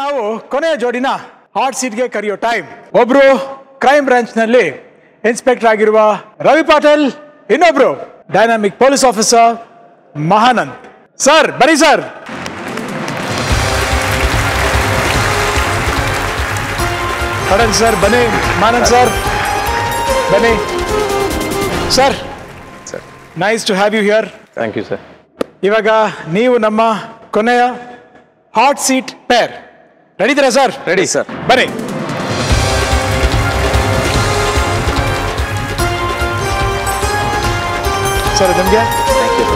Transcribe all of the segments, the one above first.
ನಾವು ಕೊನೆಯ ಜೋಡಿನ ಹಾಟ್ ಸೀಟ್ಗೆ ಕರೆಯೋ ಟೈಮ್ ಒಬ್ರು ಕ್ರೈಮ್ ಬ್ರಾಂಚ್ನಲ್ಲಿ ಇನ್ಸ್ಪೆಕ್ಟರ್ ಆಗಿರುವ ರವಿ ಪಾಟೀಲ್ ಇನ್ನೊಬ್ರು dynamic police officer Mahanand. Sir ಬರೀ ಸರ್ ಪಟೇಲ್ ಸರ್ ಬನ್ನಿ. ಮಾನಂದ್ ಸರ್ ಬನ್ನಿ. Sir sir nice to have you here thank you sir ಇವಾಗ ನೀವು ನಮ್ಮ ಕೊನೆಯ ಹಾಟ್ ಸೀಟ್ ಪೇರ್ ರೆಡಿದ್ದೀರಾ ಸರ್ ರೆಡಿ ಸರ್ ಬನ್ನಿ ಸರ್ ನಿಮಗೆ ಥ್ಯಾಂಕ್ ಯು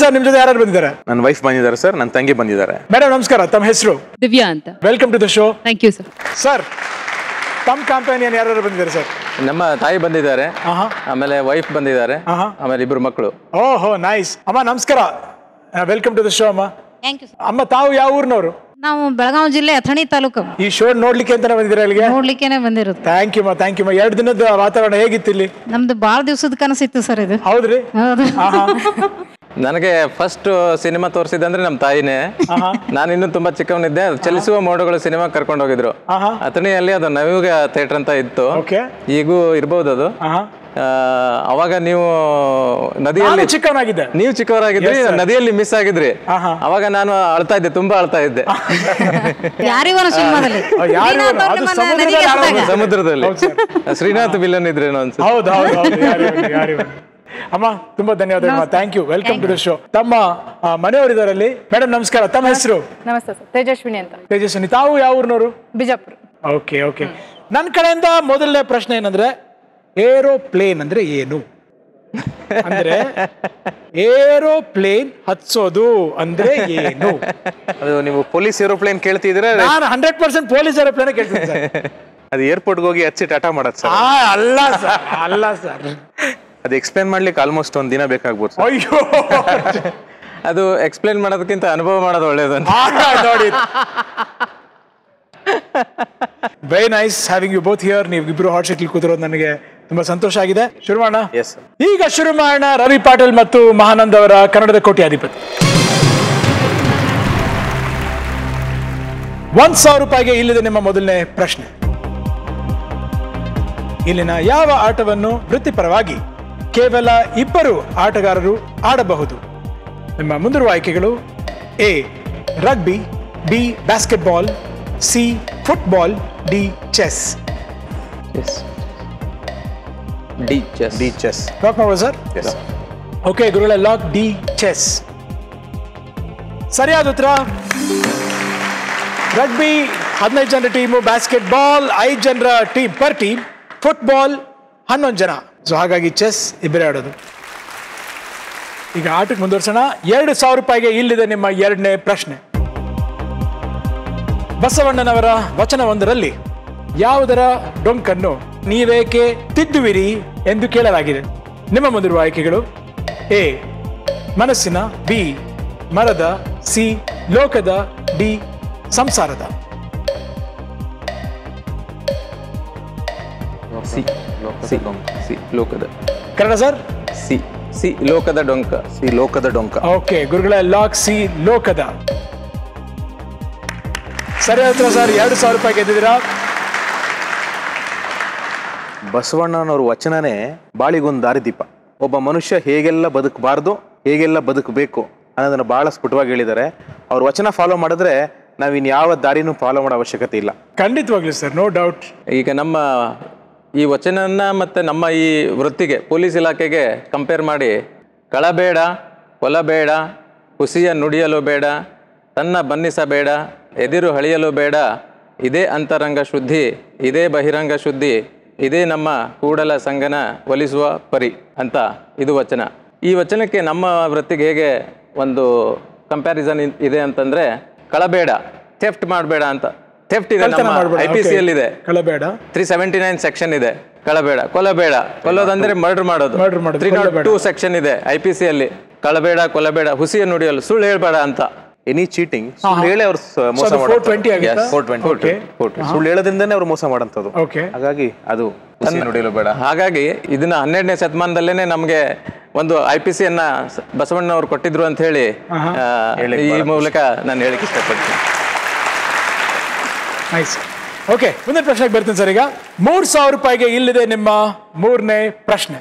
ಸರ್ ನಿಮ್ ಜೊತೆ ಯಾರು ಬಂದಿದ್ದಾರೆ? ನನ್ನ ವೈಫ್ ಬಂದಿದ್ದಾರೆ ಸರ್ ನನ್ನ ತಂಗಿ ಬಂದಿದ್ದಾರೆ. ಮೇಡಮ್ ನಮಸ್ಕಾರ. ತಮ್ಮ ಹೆಸರು? ದಿವ್ಯಾ ಅಂತ. Welcome to the show thank you sir sir ತಮ್ಮ ಕಂಪನಿಯನ್ ಯಾರು ಬಂದಿದ್ದಾರೆ ಸರ್ ನಮ್ಮ ತಾಯಿ ಬಂದಿದ್ದಾರೆ. ಆಹಾ. ಆಮೇಲೆ ವೈಫ್ ಬಂದಿದ್ದಾರೆ. ಆಹಾ. ಆಮೇಲೆ ಇಬ್ರು ಮಕ್ಕಳು. ಓಹೋ ನೈಸ್ ಅಮ್ಮ ನಮಸ್ಕಾರ. ವೆಲ್ಕಮ್ ಟು ದ ಶೋ ಅಮ್ಮ. ಥ್ಯಾಂಕ್ ಯು ಅಮ್ಮ ತಾವು ಯಾವ ಊರಿನವರು? ನಾವು ಬೆಳಗಾವಿ ಜಿಲ್ಲೆ ಅಥಣಿ ತಾಲೂಕು. ಈ ಶೋ ನೋಡ್ಲಿಕ್ಕೆ ಅಂತಾನೆ ಬಂದಿರ ಅಲ್ಲಿಗೆ? ನೋಡ್ಲಿಕ್ಕೇನೆ ಬಂದಿರೋದು. ಥ್ಯಾಂಕ್ ಯು ಮಾ ಥ್ಯಾಂಕ್ ಯು ಮಾ ಎರಡು ದಿನದ ವಾತಾವರಣ ಹೇಗಿತ್ತು ಇಲ್ಲಿ? ನಮ್ದು ಬಾಳ ದಿವಸದ ಕನಸಿತ್ತು ಸರ್ ಇದು. ಹೌದ್ರಿ? ಹೌದು. ನನಗೆ ಫಸ್ಟ್ ಸಿನಿಮಾ ತೋರಿಸಿದಂದ್ರೆ ನಮ್ಮ ತಾಯಿನೇ. ನಾನು ಇನ್ನೂ ತುಂಬಾ ಚಿಕ್ಕವನಿದ್ದೆ ಚಲಿಸುವ ಮೋಡಗಳು ಸಿನಿಮಾ ಕರ್ಕೊಂಡು ಹೋಗಿದ್ರು. ಆಹಾ. ಅಥಣಿಯಲ್ಲಿ ಅದು ನವಯುಗ ಥಿಯೇಟರ್ ಅಂತ ಇತ್ತು. ಓಕೆ ಈಗೂ ಇರಬಹುದು ಅದು ಅವಾಗ ನೀವು ನದಿಯಲ್ಲಿ ಚಿಕ್ಕವನಾಗಿದ್ದೆ. ನೀವು ಚಿಕ್ಕವರಾಗಿದ್ರಿ ನದಿಯಲ್ಲಿ ಮಿಸ್ ಆಗಿದ್ರಿ. ಆಹಾ. ಅವಾಗ ನಾನು ಅಳ್ತಾ ಇದ್ದೆ ತುಂಬಾ ಅಳ್ತಾ ಇದ್ದೆ. ಸಮುದ್ರದಲ್ಲಿ. ಶ್ರೀನಾಥ್ ವಿಲನ್ ಇದ್ರೆ ಅನ್ಸುತ್ತೆ? ಅಮ್ಮ ತುಂಬಾ ಧನ್ಯವಾದಗಳು thank you welcome to the show ತಮ್ಮ ಮನೆಯವರಿದರಲ್ಲಿ ಮೇಡಮ್ ನಮಸ್ಕಾರ. ತಮ್ಮ ಹೆಸರು? ನಮಸ್ತೆ ಸರ್ ತೇಜಸ್ವಿನಿ ಅಂತ. ತೇಜಸ್ವಿನಿ. ತಾವು ಯಾವ ಊರಿನವರು? ಬಿಜಾಪುರ. ಓಕೆ ಓಕೆ ನನ್ನ ಕಡೆಯಿಂದ ಮೊದಲನೇ ಪ್ರಶ್ನೆ ಏನಂದ್ರೆ ಏರೋಪ್ಲೇನ್ ಅಂದ್ರೆ ಏನು? ಅಂದ್ರೆ ಏರೋಪ್ಲೇನ್ ಹತ್ಸೋದು ಅಂದ್ರೆ ಏನು? ಅದು ನೀವು ಪೊಲೀಸ್ ಏರೋಪ್ಲೇನ್ ಕೇಳ್ತಿದ್ರೆ ನಾನು ಹಂಡ್ರೆಡ್ ಪರ್ಸೆಂಟ್ ಪೊಲೀಸ್ ಏರೋಪ್ಲೇನ್ ಕೇಳ್ತೀನಿ ಸರ್. ಅದು ಏರ್ಪೋರ್ಟ್ ಹೋಗಿ ಹಚ್ಚಿ ಟಾಟಾ ಮಾಡತ್ ಸರ್. ಅಲ್ಲ ಸರ್ ಅಲ್ಲ ಸರ್. ಅದು ಎಕ್ಸ್ಪ್ಲೇನ್ ಮಾಡ್ಲಿಕ್ಕೆ ಆಲ್ಮೋಸ್ಟ್ ಒಂದ್ ದಿನ ಬೇಕಾಗ್ಬೋದು ಸರ್. ಅಯ್ಯೋ. ಅದು ಎಕ್ಸ್ಪ್ಲೇನ್ ಮಾಡೋದಕ್ಕಿಂತ ಅನುಭವ ಮಾಡೋದು ಒಳ್ಳೇದು ಅಂತ. ನೋಡಿ. Very nice having you both here ನೀವು ಇಬ್ರು ಹಾಟ್ ಸೀಟ್ ಕೂತಿರೋದು ನನಗೆ ತುಂಬಾ ಸಂತೋಷ ಆಗಿದೆ. ಶುರು ಮಾಡೋಣ ಈಗ ಶುರು ಮಾಡೋಣ ರವಿ ಪಾಟೀಲ್ ಮತ್ತು ಮಹಾನಂದ್ ಅವರ ಕನ್ನಡದ ಕೋಟ್ಯಾಧಿಪತಿ. ಒಂದ್ ಸಾವಿರ ರೂಪಾಯಿಗೆ ಇಲ್ಲಿದೆ ನಿಮ್ಮ ಮೊದಲನೇ ಪ್ರಶ್ನೆ. ಇಲ್ಲಿನ ಯಾವ ಆಟವನ್ನು ವೃತ್ತಿಪರವಾಗಿ ಕೇವಲ ಇಬ್ಬರು ಆಟಗಾರರು ಆಡಬಹುದು? ನಿಮ್ಮ ಮುಂದಿರುವ ಆಯ್ಕೆಗಳು A rugby B basketball C football D chess. D chess D chess lock ಮಾಡ್ಬೋದು ಸರ್ ಎಸ್ ಓಕೆ ಗುರುಗಳ ಲಾಕ್ ಡಿ ಚೆಸ್ ಸರಿಯಾದ ಉತ್ತರ. ರಗ್ಬಿ ಹದಿನೈದು ಜನರ ಟೀಮು ಬಾಸ್ಕೆಟ್ ಬಾಲ್ ಐದು ಜನರ ಟೀಮ್ ಪರ್ ಟೀಮ್ ಫುಟ್ಬಾಲ್ ಹನ್ನೊಂದು ಜನ. ಸೊ ಹಾಗಾಗಿ ಚೆಸ್ ಇಬ್ಬರೇ ಆಡೋದು. ಈಗ ಆಟಕ್ಕೆ ಮುಂದುವರ್ಸೋಣ. ಎರಡು ಸಾವಿರ ರೂಪಾಯಿಗೆ ಇಲ್ಲಿದೆ ನಿಮ್ಮ ಎರಡನೇ ಪ್ರಶ್ನೆ. ಬಸವಣ್ಣನವರ ವಚನವೊಂದರಲ್ಲಿ ಯಾವುದರ ಡೊಂಕನ್ನು ನೀವೇಕೆ ತಿದ್ದುವಿರಿ ಎಂದು ಕೇಳಲಾಗಿದೆ. ನಿಮ್ಮ ಮುಂದಿರುವ ಆಯ್ಕೆಗಳು ಎ. ಮನಸ್ಸಿನ ಬಿ. ಮರದ ಸಿ. ಲೋಕದ ಡಿ. ಸಂಸಾರದ. ಸಿ. ಸಿ. ಸಿ. ಲೋಕದ. ಕನ್ನಡ ಸರ್? ಸಿ. ಸಿ. ಲೋಕದ ಡೊಂಕ. ಸಿ. ಲೋಕದ ಡೊಂಕ. ಓಕೆ ಗುರುಗಳ ಲಾಕ್ ಸಿ. ಲೋಕದ. ಸರಿಯಾದ ಸರ್ ಎರಡು ಸಾವಿರ ರೂಪಾಯಿ ಗೆದ್ದಿದ್ದೀರಾ? ಬಸವಣ್ಣನವ್ರ ವಚನನೇ ಬಾಳಿಗೊಂದು ದಾರಿದೀಪ. ಒಬ್ಬ ಮನುಷ್ಯ ಹೇಗೆಲ್ಲ ಬದುಕಬಾರ್ದು ಹೇಗೆಲ್ಲ ಬದುಕಬೇಕು ಅನ್ನೋದನ್ನ ಬಹಳ ಸ್ಫುಟವಾಗಿ ಹೇಳಿದ್ದಾರೆ. ಅವ್ರ ವಚನ ಫಾಲೋ ಮಾಡಿದ್ರೆ ನಾವು ಇನ್ಯಾವ ದಾರಿನೂ ಫಾಲೋ ಮಾಡೋ ಅವಶ್ಯಕತೆ ಇಲ್ಲ. ಖಂಡಿತವಾಗ್ಲಿ ಸರ್ ನೋ ಡೌಟ್ ಈಗ ನಮ್ಮ ಈ ವಚನನ ಮತ್ತು ನಮ್ಮ ಈ ವೃತ್ತಿಗೆ ಪೊಲೀಸ್ ಇಲಾಖೆಗೆ ಕಂಪೇರ್ ಮಾಡಿ ಕಳಬೇಡ ಕೊಲಬೇಡ ಹುಸಿಯ ನುಡಿಯಲು ಬೇಡ ತನ್ನ ಬನ್ನಿಸಬೇಡ ಎದಿರು ಹಳಿಯಲು ಬೇಡ ಇದೇ ಅಂತರಂಗ ಶುದ್ಧಿ ಇದೇ ಬಹಿರಂಗ ಶುದ್ಧಿ ಇದೇ ನಮ್ಮ ಕೂಡಲ ಸಂಘನ ಒಲಿಸುವ ಪರಿ ಅಂತ ಇದು ವಚನ. ಈ ವಚನಕ್ಕೆ ನಮ್ಮ ವೃತ್ತಿಗೆ ಹೇಗೆ ಒಂದು ಕಂಪ್ಯಾರಿಸನ್ ಇದೆ ಅಂತಂದ್ರೆ ಕಳಬೇಡ ಥೆಫ್ಟ್ ಮಾಡಬೇಡ ಅಂತ. ಥೆಫ್ಟ್ ಇದೆ ಐ ಪಿ ಸಿ ಇದೆ ಕಳಬೇಡ. ತ್ರೀ ಸೆವೆಂಟಿ ನೈನ್ ಸೆಕ್ಷನ್ ಇದೆ ಕಳಬೇಡ ಕೊಲಬೇಡ ಕೊಲ್ಲೋದಂದ್ರೆ ಮರ್ಡರ್ ಮಾಡೋದು. Three nought. ಟೂ ಸೆಕ್ಷನ್ ಇದೆ ಐ ಪಿ ಸಿ ಅಲ್ಲಿ. ಕಳಬೇಡ ಕೊಲಬೇಡ ಹುಸಿಯ ನುಡಿಯಲು ಸುಳ್ಳು ಹೇಳ್ಬೇಡ ಅಂತ. ಎನಿ ಚೀಟಿಂಗ್ ಸುಳ್ಳು ಹೇಳಿ ಅವ್ರು ಮೋಸ ಅದು 420 ಆಗುತ್ತಾ? Four twenty Okay. ಸುಳ್ಳು ಹೇಳೋದ್ರಿಂದನೇ ಅವ್ರು ಮೋಸ ಮಾಡೋಂಥದ್ದು. ಓಕೆ ಹಾಗಾಗಿ ಅದು ನುಡಿಲು ಬೇಡ. ಹಾಗಾಗಿ ಇದನ್ನ ಹನ್ನೆರಡನೇ ಶತಮಾನದಲ್ಲೇನೆ ನಮಗೆ ಒಂದು ಐ ಪಿ ಸಿಯನ್ನ ಬಸವಣ್ಣನವರು ಕೊಟ್ಟಿದ್ರು ಅಂತ ಹೇಳಿ ಆ, ಈ ಮೂಲಕ ನಾನು ಹೇಳಕ್ಕೆ ಇಷ್ಟಪಡ್ತೀನಿ. ನೈಸ್ ಓಕೆ ಮುಂದಿನ ಪ್ರಶ್ನೆಗೆ ಬರ್ತೀನಿ ಸರ್ ಈಗ. ಮೂರ್ ಸಾವಿರ ರೂಪಾಯಿಗೆ ಇಲ್ಲಿದೆ ನಿಮ್ಮ ಮೂರನೇ ಪ್ರಶ್ನೆ.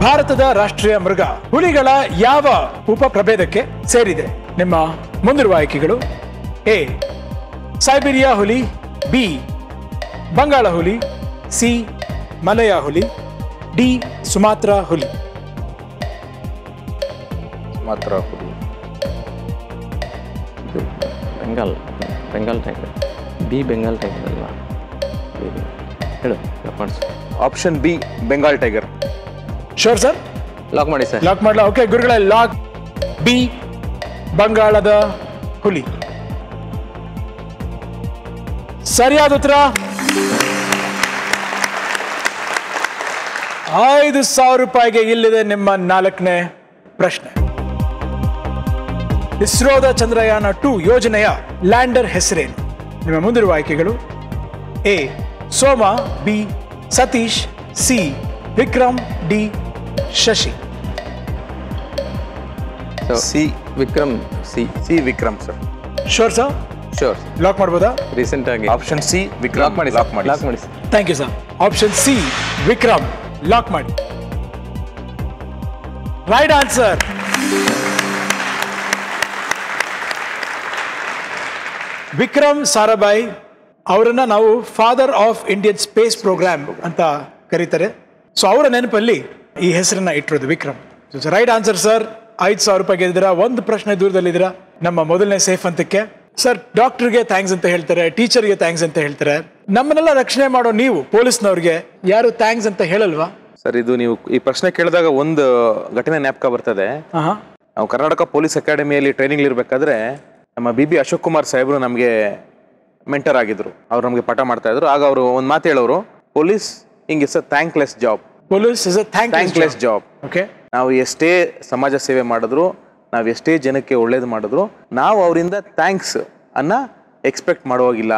ಭಾರತದ ರಾಷ್ಟ್ರೀಯ ಮೃಗ. ಹುಲಿಗಳ ಯಾವ ಉಪ ಪ್ರಭೇದಕ್ಕೆ ಸೇರಿದೆ? ನಿಮ್ಮ ಮುಂದಿರುವ ಆಯ್ಕೆಗಳು ಎ. ಸೈಬೀರಿಯಾ ಹುಲಿ ಬಿ. ಬಂಗಾಳ ಹುಲಿ ಸಿ. ಮಲಯ ಹುಲಿ ಡಿ. ಸುಮಾತ್ರಾ ಹುಲಿ. ಸುಮಾತ್ರ ಹುಲಿ. Bengal Bengal tiger B Bengal tiger ಅಲ್ವಾ ಹೇಳು ಮಾಡಿಸು option B Bengal tiger sure sir lock ಮಾಡಿ ಸರ್ ಲಾಕ್ ಮಾಡಲ? ಓಕೆ ಗುರುಗಳ ಲಾಕ್ ಬಿ ಬಂಗಾಳದ ಹುಲಿ. ಸರಿಯಾದ ಉತ್ತರ? ಐದು ಸಾವಿರ ರೂಪಾಯಿಗೆ ಇಲ್ಲಿದೆ ನಿಮ್ಮ ನಾಲ್ಕನೇ ಪ್ರಶ್ನೆ. ಇಸ್ರೋದ ಚಂದ್ರಯಾನ ಟು ಯೋಜನೆಯ ಲ್ಯಾಂಡರ್ ಹೆಸರೇನು? ನಿಮ್ಮ ಮುಂದಿರುವ ಆಯ್ಕೆಗಳು A Soma B Satish C Vikram D Shashi. C Vikram C C Vikram sir sure sir sure lock ಮಾಡ್ಬೋದಾ? ರೀಸೆಂಟ್ ಆಗಿ. ಆಪ್ಷನ್ ಸಿ ವಿಕ್ರಮ್ ಲಾಕ್ ಮಾಡಿ ಲಾಕ್ ಮಾಡಿ ಲಾಕ್ ಮಾಡಿ thank you sir option C Vikram lock ಮಾಡಿ. Right answer Vikram Sarabhai ಅವರನ್ನ ನಾವು father of Indian space program ಅಂತ ಕರೀತಾರೆ. ಸೊ ಅವರ ನೆನಪಲ್ಲಿ ಈ ಹೆಸರನ್ನ ಇಟ್ಟಿರೋದು ವಿಕ್ರಮ್. ರೈಟ್ ಆನ್ಸರ್ ಸರ್ ಐದು ಸಾವಿರ ರೂಪಾಯಿ ಗೆದ್ದಿದ್ದೀರಾ? ಒಂದು ಪ್ರಶ್ನೆ ದೂರದಲ್ಲಿದ್ದೀರಾ? ನಮ್ಮ ಮೊದಲನೇ ಸೇಫ್ ಅಂತಕ್ಕೆ ಸರ್ ಡಾಕ್ಟರ್ಗೆ ಥ್ಯಾಂಕ್ಸ್ ಅಂತ ಹೇಳ್ತಾರೆ ಟೀಚರ್ಗೆ ಥ್ಯಾಂಕ್ಸ್ ಅಂತ ಹೇಳ್ತಾರೆ. ನಮ್ಮನ್ನೆಲ್ಲ ರಕ್ಷಣೆ ಮಾಡೋ ನೀವು ಪೊಲೀಸ್ನವ್ರಿಗೆ ಯಾರು ಥ್ಯಾಂಕ್ಸ್ ಅಂತ ಹೇಳಲ್ವಾ? ಸರ್ ಇದು ನೀವು ಈ ಪ್ರಶ್ನೆ ಕೇಳಿದಾಗ ಒಂದು ಘಟನೆ ಜ್ಞಾಪಕ ಬರ್ತದೆ. ಹಾ ನಾವು ಕರ್ನಾಟಕ ಪೊಲೀಸ್ ಅಕಾಡೆಮಿಯಲ್ಲಿ ಟ್ರೈನಿಂಗ್ ಇರಬೇಕಾದ್ರೆ ನಮ್ಮ ಬಿ ಬಿ ಅಶೋಕ್ ಕುಮಾರ್ ಸಾಹೇಬರು ನಮಗೆ ಮೆಂಟರ್ ಆಗಿದ್ರು. ಅವ್ರು ನಮಗೆ ಪಾಠ ಮಾಡ್ತಾ ಇದ್ರು. ಆಗ ಅವರು ಒಂದು ಮಾತು ಹೇಳೋರು ಪೊಲೀಸ್ ಹಿಂಗ್ is a thankless job police is a thank thankless job okay ನಾವು ಎಷ್ಟೇ ಸಮಾಜ ಸೇವೆ ಮಾಡಿದ್ರು ನಾವು ಎಷ್ಟೇ ಜನಕ್ಕೆ ಒಳ್ಳೇದು ಮಾಡಿದ್ರು ನಾವು ಅವರಿಂದ ಥ್ಯಾಂಕ್ಸ್ ಅನ್ನ ಎಕ್ಸ್ಪೆಕ್ಟ್ ಮಾಡುವಾಗಿಲ್ಲ.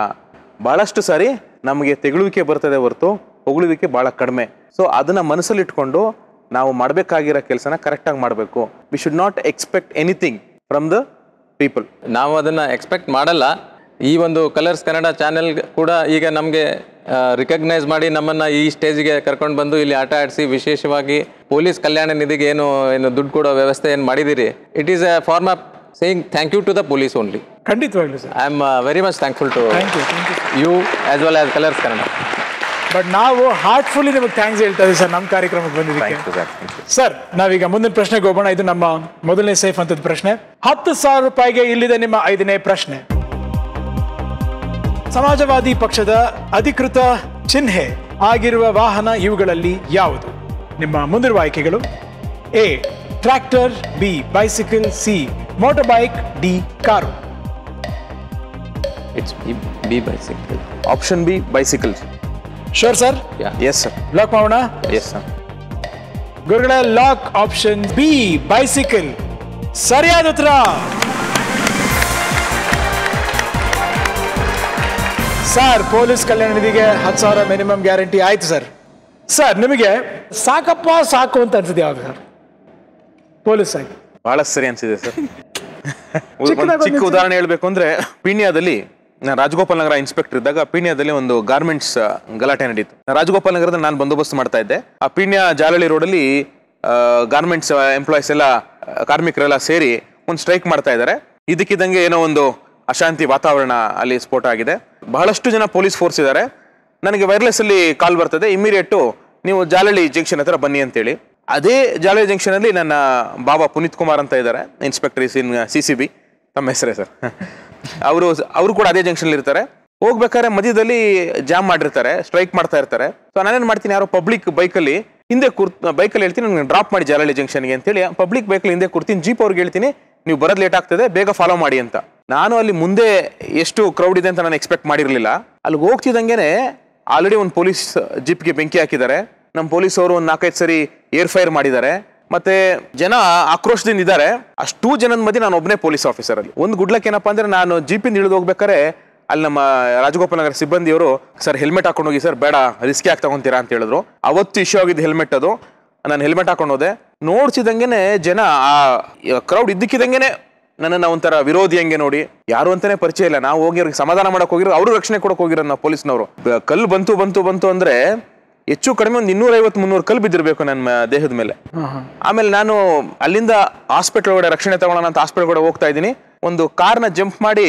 ಬಹಳಷ್ಟು ಸಾರಿ ನಮಗೆ ತೆಗಳುವಿಕೆ ಬರ್ತದೆ ಹೊರತು ಹೊಗಳುವಿಕೆ ಬಹಳ ಕಡಿಮೆ. ಸೊ ಅದನ್ನ ಮನಸ್ಸಲ್ಲಿ ಇಟ್ಕೊಂಡು ನಾವು ಮಾಡಬೇಕಾಗಿರೋ ಕೆಲಸನ ಕರೆಕ್ಟಾಗಿ ಮಾಡಬೇಕು. We should not expect anything from the people ನಾವು ಅದನ್ನ ಎಕ್ಸ್ಪೆಕ್ಟ್ ಮಾಡಲ್ಲ. ಈ ಒಂದು ಕಲರ್ಸ್ ಕನ್ನಡ ಚಾನೆಲ್ ಕೂಡ ಈಗ ನಮಗೆ ರಿಕಗ್ನೈಸ್ ಮಾಡಿ ನಮ್ಮನ್ನ ಈ ಸ್ಟೇಜ್ಗೆ ಕರ್ಕೊಂಡು ಬಂದು ಇಲ್ಲಿ ಆಟ ಆಡಿಸಿ ವಿಶೇಷವಾಗಿ ಪೊಲೀಸ್ ಕಲ್ಯಾಣ ನಿಧಿಗೆ ಏನು ಏನು ದುಡ್ಡು ಕೊಡೋ ವ್ಯವಸ್ಥೆ ಏನು ಮಾಡಿದ್ದೀರಿ it is a form of saying thank you to the police only ಖಂಡಿತವಾಗ್ಲೂ sir. I am very much thankful to thank you thank you you as well as Colors Kannada but ನಾವು ಹಾರ್ಟ್ಫುಲ್ಲಿ ನಿಮಗೆ thanks ಹೇಳ್ತಾ ಇದ್ದೀವಿ sir ನಮ್ಮ ಕಾರ್ಯಕ್ರಮಕ್ಕೆ ಬಂದಿದ್ದಕ್ಕೆ. Sir ನಾವೀಗ ಮುಂದಿನ ಪ್ರಶ್ನೆಗೆ ಹೋಗೋಣ. ಇದು ನಮ್ಮ ಮೊದಲನೇ ಸೇಫ್ ಅಂತದ ಪ್ರಶ್ನೆ. ಹತ್ತು ಸಾವಿರ ರೂಪಾಯಿಗೆ ಇಲ್ಲಿದೆ ನಿಮ್ಮ ಐದನೇ ಪ್ರಶ್ನೆ. ಸಮಾಜವಾದಿ ಪಕ್ಷದ ಅಧಿಕೃತ ಚಿಹ್ನೆ ಆಗಿರುವ ವಾಹನ ಇವುಗಳಲ್ಲಿ ಯಾವುದು? ನಿಮ್ಮ ಮುಂದಿರುವ ಆಯ್ಕೆಗಳು A tractor B bicycle C motor bike D car. It's B bicycle option B bicycle sure sir yes sir lock ಮಾಡೋಣ ಎಸ್ ಸರ್ ಗುರುಗಳ ಲಾಕ್ ಆಪ್ಷನ್ ಬಿ ಬೈಸಿಕಲ್ ಸರಿಯಾದ ಉತ್ತರ. ಸರ್ ಪೊಲೀಸ್ ಕಲ್ಯಾಣ ನಿಧಿಗೆ ಹತ್ತು ಸಾವಿರ ಮಿನಿಮಮ್ ಗ್ಯಾರಂಟಿ ಆಯ್ತು ಸರ್ ಸರ್ ನಿಮಗೆ ಸಾಕಪ್ಪ ಸಾಕು ಅಂತ ಅನ್ಸಿದೆ ಯಾವ್ದು ಸರ್ ಪೊಲೀಸ್ ಆಗಿ. ಬಹಳ ಸರಿ ಅನ್ಸಿದೆ ಸರ್ ಚಿಕ್ಕ ಉದಾಹರಣೆ ಹೇಳ್ಬೇಕು ಅಂದ್ರೆ ಪೀಣ್ಯದಲ್ಲಿ ರಾಜಗೋಪಾಲ್ ನಗರ ಇನ್ಸ್ಪೆಕ್ಟರ್ ಇದ್ದಾಗ ಪೀಣ್ಯದಲ್ಲಿ ಒಂದು ಗಾರ್ಮೆಂಟ್ಸ್ ಗಲಾಟೆ ನಡೀತು. ರಾಜಗೋಪಾಲ್ ನಗರದ ನಾನು ಬಂದೋಬಸ್ತ್ ಮಾಡ್ತಾ ಇದ್ದೆ. ಆ ಪೀಣ್ಯ ಜಾಲಹಳ್ಳಿ ರೋಡಲ್ಲಿ ಗಾರ್ಮೆಂಟ್ಸ್ ಎಂಪ್ಲಾಯೀಸ್ ಎಲ್ಲ ಕಾರ್ಮಿಕರೆಲ್ಲ ಸೇರಿ ಒಂದು ಸ್ಟ್ರೈಕ್ ಮಾಡ್ತಾ ಇದ್ದಾರೆ. ಇದಕ್ಕಿದ್ದಂಗೆ ಏನೋ ಒಂದು ಅಶಾಂತಿ ವಾತಾವರಣ ಅಲ್ಲಿ ಸ್ಫೋಟ ಆಗಿದೆ. ಬಹಳಷ್ಟು ಜನ ಪೊಲೀಸ್ ಫೋರ್ಸ್ ಇದ್ದಾರೆ. ನನಗೆ ವೈರ್ಲೆಸ್ ಅಲ್ಲಿ ಕಾಲ್ ಬರ್ತದೆ. ಇಮಿಡಿಯೇಟು ನೀವು ಜಾಲಹಳ್ಳಿ ಜಂಕ್ಷನ್ ಹತ್ರ ಬನ್ನಿ ಅಂತೇಳಿ. ಅದೇ ಜಾಲಹಳ್ಳಿ ಜಂಕ್ಷನ್ ಅಲ್ಲಿ ನನ್ನ ಬಾಬಾ ಪುನೀತ್ ಕುಮಾರ್ ಅಂತ ಇದ್ದಾರೆ. Inspector in C C B ತಮ್ಮ ಹೆಸರೇ ಸರ್. ಅವರು ಅವರು ಕೂಡ ಅದೇ ಜಂಕ್ಷನ್ ಇರ್ತಾರೆ. ಹೋಗ್ಬೇಕಾದ್ರೆ ಮಧ್ಯದಲ್ಲಿ ಜಾಮ್ ಮಾಡಿರ್ತಾರೆ ಸ್ಟ್ರೈಕ್ ಮಾಡ್ತಾ ಇರ್ತಾರೆ. ಸೊ ನಾನೇನು ಮಾಡ್ತೀನಿ, ಯಾರೋ ಪಬ್ಲಿಕ್ ಬೈಕಲ್ಲಿ ಹಿಂದೆ ಕೂರ್ತ್ ಬೈಕಲ್ಲಿ ಹೇಳ್ತೀನಿ, ನನಗೆ ಡ್ರಾಪ್ ಮಾಡಿ ಜಾಲಹಳ್ಳಿ ಜಂಕ್ಷನ್ಗೆ ಅಂತೇಳಿ. ಪಬ್ಲಿಕ್ ಬೈಕಲ್ಲಿ ಹಿಂದೆ ಕೂರ್ತೀನಿ ಜೀಪ್ ಅವ್ರಿಗೆ ಹೇಳ್ತೀನಿ ನೀವು ಬರೋದು ಲೇಟ್ ಆಗ್ತದೆ, ಬೇಗ ಫಾಲೋ ಮಾಡಿ ಅಂತ. ನಾನು ಅಲ್ಲಿ ಮುಂದೆ ಎಷ್ಟು ಕ್ರೌಡ್ ಇದೆ ಅಂತ ನಾನು ಎಕ್ಸ್ಪೆಕ್ಟ್ ಮಾಡಿರಲಿಲ್ಲ. ಅಲ್ಲಿ ಹೋಗ್ತಿದ್ದಂಗೆನೆ ಆಲ್ರೆಡಿ ಒಂದು ಪೊಲೀಸ್ ಜೀಪ್ಗೆ ಬೆಂಕಿ ಹಾಕಿದ್ದಾರೆ. ನಮ್ಮ ಪೊಲೀಸ್ ಅವರು ಒಂದು ನಾಲ್ಕೈದು ಸರಿ ಏರ್ ಫೈರ್ ಮಾಡಿದ್ದಾರೆ. ಮತ್ತೆ ಜನ ಆಕ್ರೋಶದಿಂದ ಇದ್ದಾರೆ. ಅಷ್ಟು ಜನದ ಮಧ್ಯೆ ನಾನು ಒಬ್ಬನೇ ಪೊಲೀಸ್ ಆಫೀಸರ್ ಅಲ್ಲಿ. ಒಂದು ಗುಡ್ಲಕ್ ಏನಪ್ಪಾ ಅಂದ್ರೆ ನಾನು ಜೀಪಿಂದ ಇಳಿದು ಹೋಗ್ಬೇಕಾರೆ ಅಲ್ಲಿ ನಮ್ಮ ರಾಜಗೋಪಾಲ್ ನಗರ ಸಿಬ್ಬಂದಿಯವರು, ಸರ್ ಹೆಲ್ಮೆಟ್ ಹಾಕೊಂಡು ಹೋಗಿ, ಸರ್, ಬೇಡ ರಿಸ್ಕಿ ಆಗಿ ತಗೊಂತೀರಾ? ಅಂತ ಹೇಳಿದ್ರು. ಅವತ್ತು ಇಶ್ಯೂ ಆಗಿದ್ದು ಹೆಲ್ಮೆಟ್ ಅದು. ನಾನು ಹೆಲ್ಮೆಟ್ ಹಾಕೊಂಡು ಹೋದೆ. ನೋಡ್ಸಿದಂಗೆನೆ ಜನ ಆ ಕ್ರೌಡ್ ಇದ್ದಕ್ಕಿದಂಗೆ ನನ್ನನ್ನು ಒಂಥರ ವಿರೋಧಿ ಹಂಗೆ ನೋಡಿ. ಯಾರು ಅಂತಾನೆ ಪರಿಚಯ ಇಲ್ಲ. ನಾವು ಹೋಗಿ ಅವ್ರಿಗೆ ಸಮಾಧಾನ ಮಾಡಕ್ ಹೋಗಿರೋ ಅವರು ರಕ್ಷಣೆ ಕೊಡಕ್ ಹೋಗಿರೋ ನಾವು ಪೊಲೀಸ್ನವರು. ಕಲ್ಲು ಬಂತು ಬಂತು ಬಂತು ಅಂದ್ರೆ ಹೆಚ್ಚು ಕಡಿಮೆ ಒಂದು ಇನ್ನೂರೈವತ್ತು ಮುನ್ನೂರು ಕಲ್ಲು ಬಿದ್ದಿರಬೇಕು ನನ್ನ ದೇಹದ ಮೇಲೆ. ಆಮೇಲೆ ನಾನು ಅಲ್ಲಿಂದ ಹಾಸ್ಪಿಟಲ್ ಒಳಗಡೆ ರಕ್ಷಣೆ ತಗೊಳ್ಳೋಣ ಅಂತ ಹಾಸ್ಪಿಟಲ್ ಒಳಗಡೆ ಹೋಗ್ತಾ ಇದ್ದೀನಿ. ಒಂದು ಕಾರ್ನ ಜಂಪ್ ಮಾಡಿ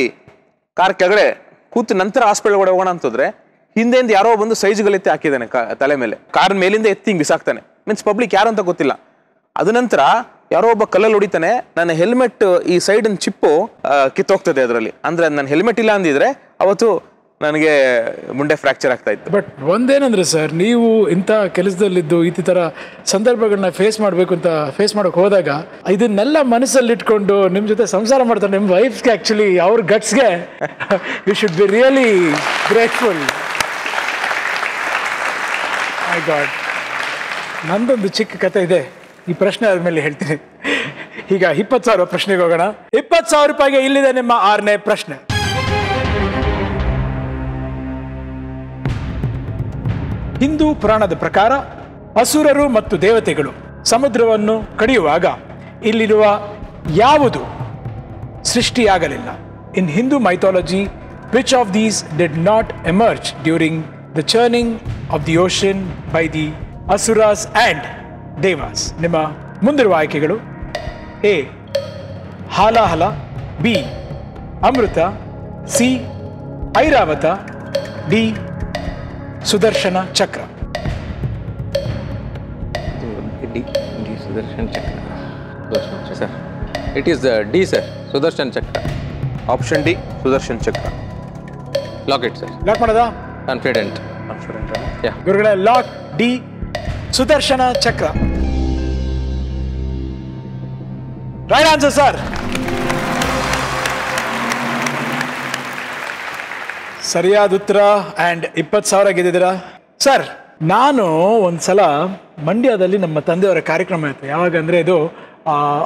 ಕಾರ್ ಕೆಳಗಡೆ ಕೂತು ನಂತರ ಹಾಸ್ಪಿಟಲ್ ಒಳಗಡೆ ಹೋಗೋಣ ಅಂತಂದ್ರೆ ಹಿಂದೆಯಿಂದ ಯಾರೋ ಬಂದು ಸೈಜ್ಗಳೆತ್ತಿ ಹಾಕಿದ್ದಾನೆ ತಲೆ ಮೇಲೆ. ಕಾರ್ ಮೇಲಿಂದ ಎತ್ತಿ ಹಿಂಗ್ ಬಿಸಾಕ್ತಾನೆ. ಮೀನ್ಸ್ ಪಬ್ಲಿಕ್ ಯಾರು ಅಂತ ಗೊತ್ತಿಲ್ಲ. ಅದ ನಂತರ ಯಾರೋ ಒಬ್ಬ ಕಲ್ಲಲ್ಲಿ ಹೊಡಿತಾನೆ, ನನ್ನ ಹೆಲ್ಮೆಟ್ ಈ ಸೈಡ್ ಚಿಪ್ಪು ಕಿತ್ತೋಗ್ತದೆ ಅದರಲ್ಲಿ. ಅಂದ್ರೆ ನನ್ನ ಹೆಲ್ಮೆಟ್ ಇಲ್ಲ ಅಂದಿದ್ರೆ ಅವತ್ತು ನನಗೆ ಮುಂಡೆ ಫ್ರಾಕ್ಚರ್ ಆಗ್ತಾ ಇತ್ತು. ಬಟ್ ಒಂದೇನಂದ್ರೆ ಸರ್ ನೀವು ಇಂಥ ಕೆಲಸದಲ್ಲಿದ್ದು ಈ ಥರ ಸಂದರ್ಭಗಳನ್ನ ಫೇಸ್ ಮಾಡಬೇಕು ಅಂತ ಫೇಸ್ ಮಾಡೋಕೆ ಹೋದಾಗ, ಇದನ್ನೆಲ್ಲ ಮನಸ್ಸಲ್ಲಿ ಇಟ್ಕೊಂಡು ನಿಮ್ಮ ಜೊತೆ ಸಂಸಾರ ಮಾಡ್ತಾರೆ ನಿಮ್ಮ ವೈಫ್ಗೆ ಆ್ಯಕ್ಚುಲಿ ಅವ್ರ ಗಟ್ಸ್ಗೆ you should be really grateful I got ನಂದೊಂದು ಚಿಕ್ಕ ಕತೆ ಇದೆ. ಈ ಪ್ರಶ್ನೆ ಆದ್ಮೇಲೆ ಹೇಳ್ತೀನಿ. ಈಗ ಇಪ್ಪತ್ತು ಸಾವಿರ ಪ್ರಶ್ನೆಗೆ ಹೋಗೋಣ. ಇಪ್ಪತ್ತು ಸಾವಿರ ರೂಪಾಯಿಗೆ ಇಲ್ಲಿದೆ ನಿಮ್ಮ ಆರನೇ ಪ್ರಶ್ನೆ. ಹಿಂದೂ ಪುರಾಣದ ಪ್ರಕಾರ ಅಸುರರು ಮತ್ತು ದೇವತೆಗಳು ಸಮುದ್ರವನ್ನು ಕಡಿಯುವಾಗ ಇಲ್ಲಿರುವ ಯಾವುದು ಸೃಷ್ಟಿಯಾಗಲಿಲ್ಲ. In Hindu mythology which of these did not emerge during the churning of the ocean by the asuras and devas ನಿಮ್ಮ ಮುಂದಿರುವ ಆಯ್ಕೆಗಳು A Halahala B Amrita C Airavata D Sudarshana Chakra. D D Sudarshan Chakra. Sir it is D sir Sudarshan Chakra. Option D Sudarshan Chakra. Lock it sir lock ಮಾಡೋದಾ? Confident confident ಗುರುಗಳ lock D Sudarshana Chakra. Right answer sir ಸರಿಯಾದ ಉತ್ತರ and ಇಪ್ಪತ್ತು ಸಾವಿರ ಗೆದ್ದಿದ್ದೀರಾ? Sir ನಾನು ಒಂದ್ಸಲ ಮಂಡ್ಯದಲ್ಲಿ ನಮ್ಮ ತಂದೆಯವರ ಕಾರ್ಯಕ್ರಮ ಇತ್ತು. ಯಾವಾಗ ಅಂದರೆ ಇದು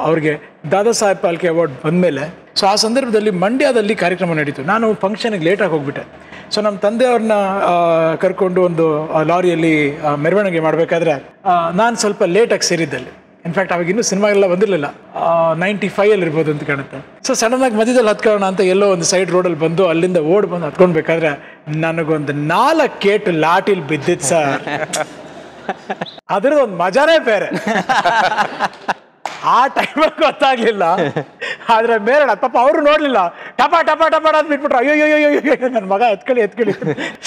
ಅವ್ರಿಗೆ ದಾದಾ ಸಾಹೇಬ್ ಪಾಲ್ಕೆ ಅವಾರ್ಡ್ ಬಂದಮೇಲೆ. ಸೊ ಆ ಸಂದರ್ಭದಲ್ಲಿ ಮಂಡ್ಯದಲ್ಲಿ ಕಾರ್ಯಕ್ರಮ ನಡೀತು. ನಾನು ಫಂಕ್ಷನಿಗೆ ಲೇಟಾಗಿ ಹೋಗ್ಬಿಟ್ಟೆ. ಸೊ ನಮ್ಮ ತಂದೆಯವ್ರನ್ನ ಕರ್ಕೊಂಡು ಒಂದು ಲಾರಿಯಲ್ಲಿ ಮೆರವಣಿಗೆ ಮಾಡಬೇಕಾದ್ರೆ ನಾನು ಸ್ವಲ್ಪ ಲೇಟಾಗಿ ಸೇರಿದ್ದಲ್ಲಿ. ಇನ್ಫ್ಯಾಕ್ಟ್ ಅವಾಗ ಇನ್ನೂ ಸಿನಿಮಾಗೆಲ್ಲ ಬಂದಿರಲಿಲ್ಲ. ನೈಂಟಿ ಫೈವ್ ಅಲ್ಲಿ ಇರ್ಬೋದು ಅಂತ ಕಾಣುತ್ತೆ. ಸೊ ಸಡನ್ ಆಗಿ ಮಧ್ಯದಲ್ಲಿ ಹತ್ಕೊಳ್ಳೋಣ ಅಂತ ಎಲ್ಲೋ ಒಂದು ಸೈಡ್ ರೋಡಲ್ಲಿ ಬಂದು ಅಲ್ಲಿಂದ ಓಡ್ ಬಂದು ಹತ್ಕೊಳ್ಬೇಕಾದ್ರೆ ನನಗೊಂದು ನಾಲ್ಕು ಕೇಟು ಲಾಟಿಲ್ ಬಿದ್ದಿತ್ತು ಸರ್ ಅದ್ರದ್ದು ಒಂದು ಮಜಾನೇ ಬೇರೆ. ಆ ಟೈಮಲ್ಲಿ ಗೊತ್ತಾಗ್ಲಿಲ್ಲ. ಆದ್ರೆ ಮೇರಣ ಪಾಪ ಅವರು ನೋಡ್ಲಿಲ್ಲ. ಟಪ ಟಪ ಟಪ ಅಂತ ಬಿಟ್ಬಿಟ್ರು. ಅಯ್ಯೋ ಅಯ್ಯೋ ಅಯ್ಯೋ ಅಯ್ಯೋ ನನ್ನ ಮಗ ಎತ್ಕೊಳ್ಳಿ ಎತ್ಕೊಳ್ಳಿ.